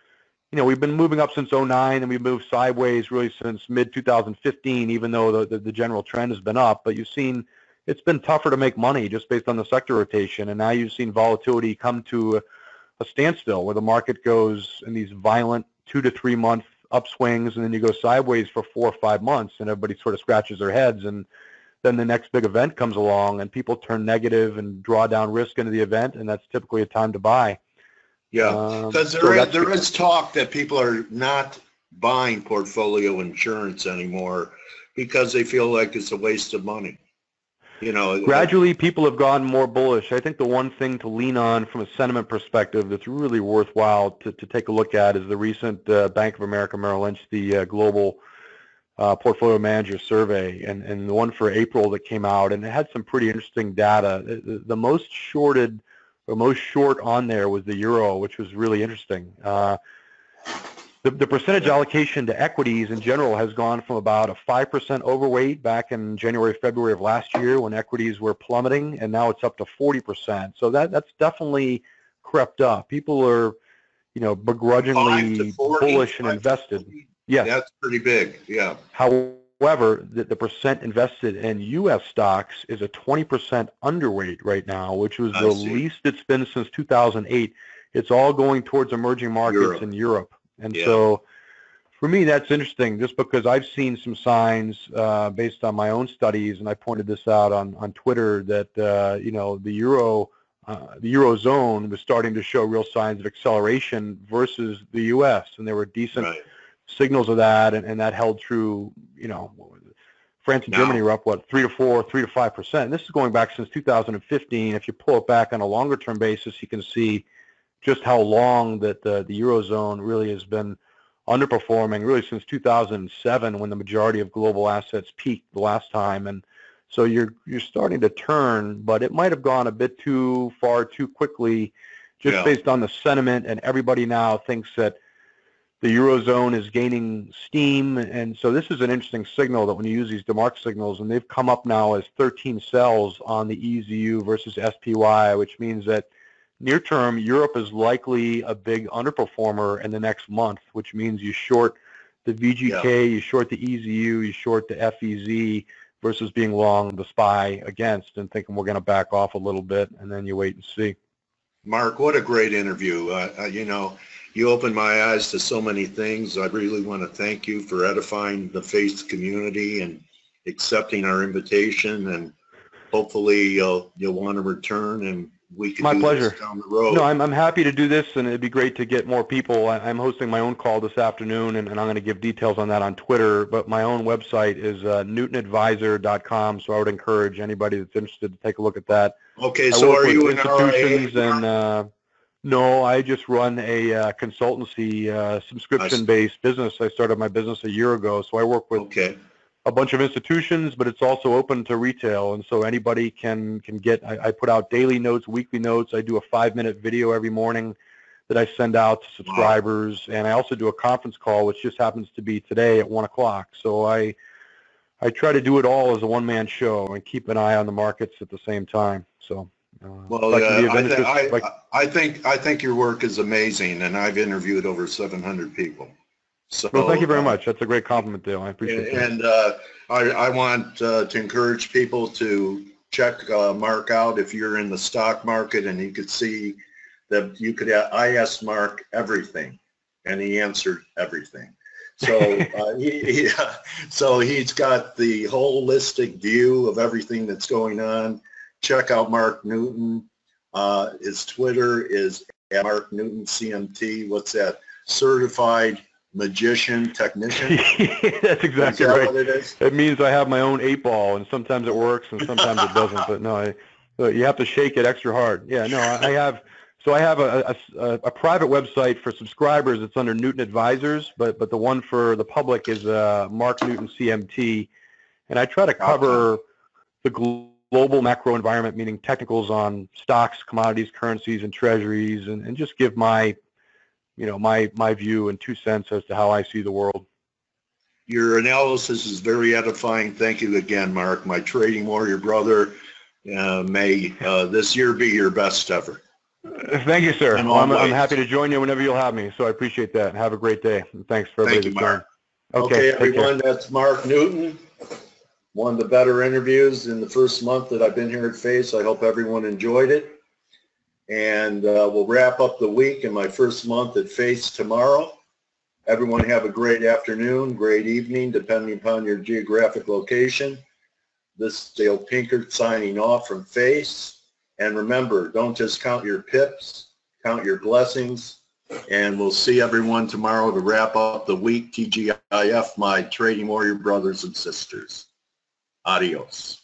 you know, we've been moving up since 09, and we've moved sideways really since mid 2015, even though the, the, the general trend has been up. But you've seen it's been tougher to make money just based on the sector rotation, and now you've seen volatility come to a, a standstill where the market goes in these violent two to three month upswings, and then you go sideways for four or five months, and everybody sort of scratches their heads, and then the next big event comes along, and people turn negative and draw down risk into the event, and that's typically a time to buy.
Yeah.
Um,
Because
so
there is, there is talk that people are not buying portfolio insurance anymore because they feel like it's a waste of money. You know,
Gradually, people have gotten more bullish. I think the one thing to lean on from a sentiment perspective that's really worthwhile to, to take a look at is the recent uh, Bank of America Merrill Lynch, the uh, global uh, portfolio manager survey, and, and the one for April that came out, and it had some pretty interesting data. The- the most shorted, or most short on there was the euro, which was really interesting. Uh, the, the percentage allocation to equities in general has gone from about a 5% overweight back in January, February of last year when equities were plummeting, and now it's up to 40%. So that, that's definitely crept up. People are, you know, begrudgingly
40,
bullish and invested.
40.
Yes.
That's pretty big, yeah.
However, the, the percent invested in U.S. stocks is a 20% underweight right now, which was
I
the
see.
least it's been since 2008. It's all going towards emerging markets
Europe.
in Europe. And
Yeah.
so for me, that's interesting just because I've seen some signs uh, based on my own studies, and I pointed this out on, on Twitter, that, uh, you know, the Euro, uh, the Eurozone was starting to show real signs of acceleration versus the U.S., and there were decent
Right.
Signals of that, and, and that held true. You know, France and
Now.
Germany were up what three to four, three to five percent. This is going back since 2015. If you pull it back on a longer term basis, you can see just how long that the, the eurozone really has been underperforming really since 2007 when the majority of global assets peaked the last time. And so you're you're starting to turn, but it might have gone a bit too far too quickly just
Yeah.
based on the sentiment and everybody now thinks that the eurozone is gaining steam and so this is an interesting signal that when you use these DeMark signals and they've come up now as 13 cells on the EZU versus SPY which means that near term Europe is likely a big underperformer in the next month which means you short the VGK, you short the EZU, you short the FEZ versus being long the SPY against and thinking we're going to back off a little bit and then you wait and see.
Mark, what a great interview. Uh, uh, you know, you opened my eyes to so many things. I really want to thank you for edifying the faith community and accepting our invitation and hopefully you'll, you'll want to return and we can
My
do
pleasure.
this down the road.
No, I'm, I'm happy to do this, and it'd be great to get more people. I, I'm hosting my own call this afternoon, and, and I'm going to give details on that on Twitter. But my own website is uh, newtonadvisor.com, so I would encourage anybody that's interested to take a look at that.
okay,
I
so are you an
institutions
RIA?
and uh, no, I just run a uh, consultancy uh, subscription-based business. I started my business a year ago, so I work with
Okay,
a bunch of institutions, but it's also open to retail, and so anybody can can get. I, I put out daily notes, weekly notes. I do a five minute video every morning that I send out to subscribers, and I also do a conference call, which just happens to be today at one o'clock. So I I try to do it all as a one man show and keep an eye on the markets at the same time. So. Uh,
well,
if I can be
uh,
of
I, I,
like-
I think, I think your work is amazing and I've interviewed over 700 people. So.
well, thank you very
uh,
much. That's a great compliment, Dale. I appreciate it.
And uh, I, I want uh, to encourage people to check uh, Mark out if you're in the stock market and you could see that you could, I asked Mark everything and he answered everything. So uh, he, he, so he's got the holistic view of everything that's going on. Check out Mark Newton. Uh, his Twitter is at Mark Newton CMT. What's that? Certified magician technician.
That's
Is
exactly
that
right.
what it is?
It means I have my own eight ball, and sometimes it works, and sometimes it doesn't. But no, I, you have to shake it extra hard. Yeah, no, I I have. So I have a, a, a private website for subscribers. It's under Newton Advisors, but but the one for the public is uh, Mark Newton CMT, and I try to cover the gl- global macro environment, meaning technicals on stocks, commodities, currencies, and treasuries, and, and just give my, you know, my my view and two cents as to how I see the world.
Your analysis is very edifying. Thank you again, Mark. My trading warrior brother, uh, may uh, this year be your best ever.
Thank you, sir. Well, I'm, I'm happy to join you whenever you'll have me. So I appreciate that. Have a great day. And thanks for
Thank
everybody
you, Mark. Okay,
Okay, take care.
everyone, that's Mark Newton. One of the better interviews in the first month that I've been here at FACE. I hope everyone enjoyed it. And uh, we'll wrap up the week in my first month at FACE tomorrow. Everyone have a great afternoon, great evening, depending upon your geographic location. This is Dale Pinkert signing off from FACE. And remember, don't just count your pips, count your blessings. And we'll see everyone tomorrow to wrap up the week. TGIF, my trading warrior brothers and sisters. Adios.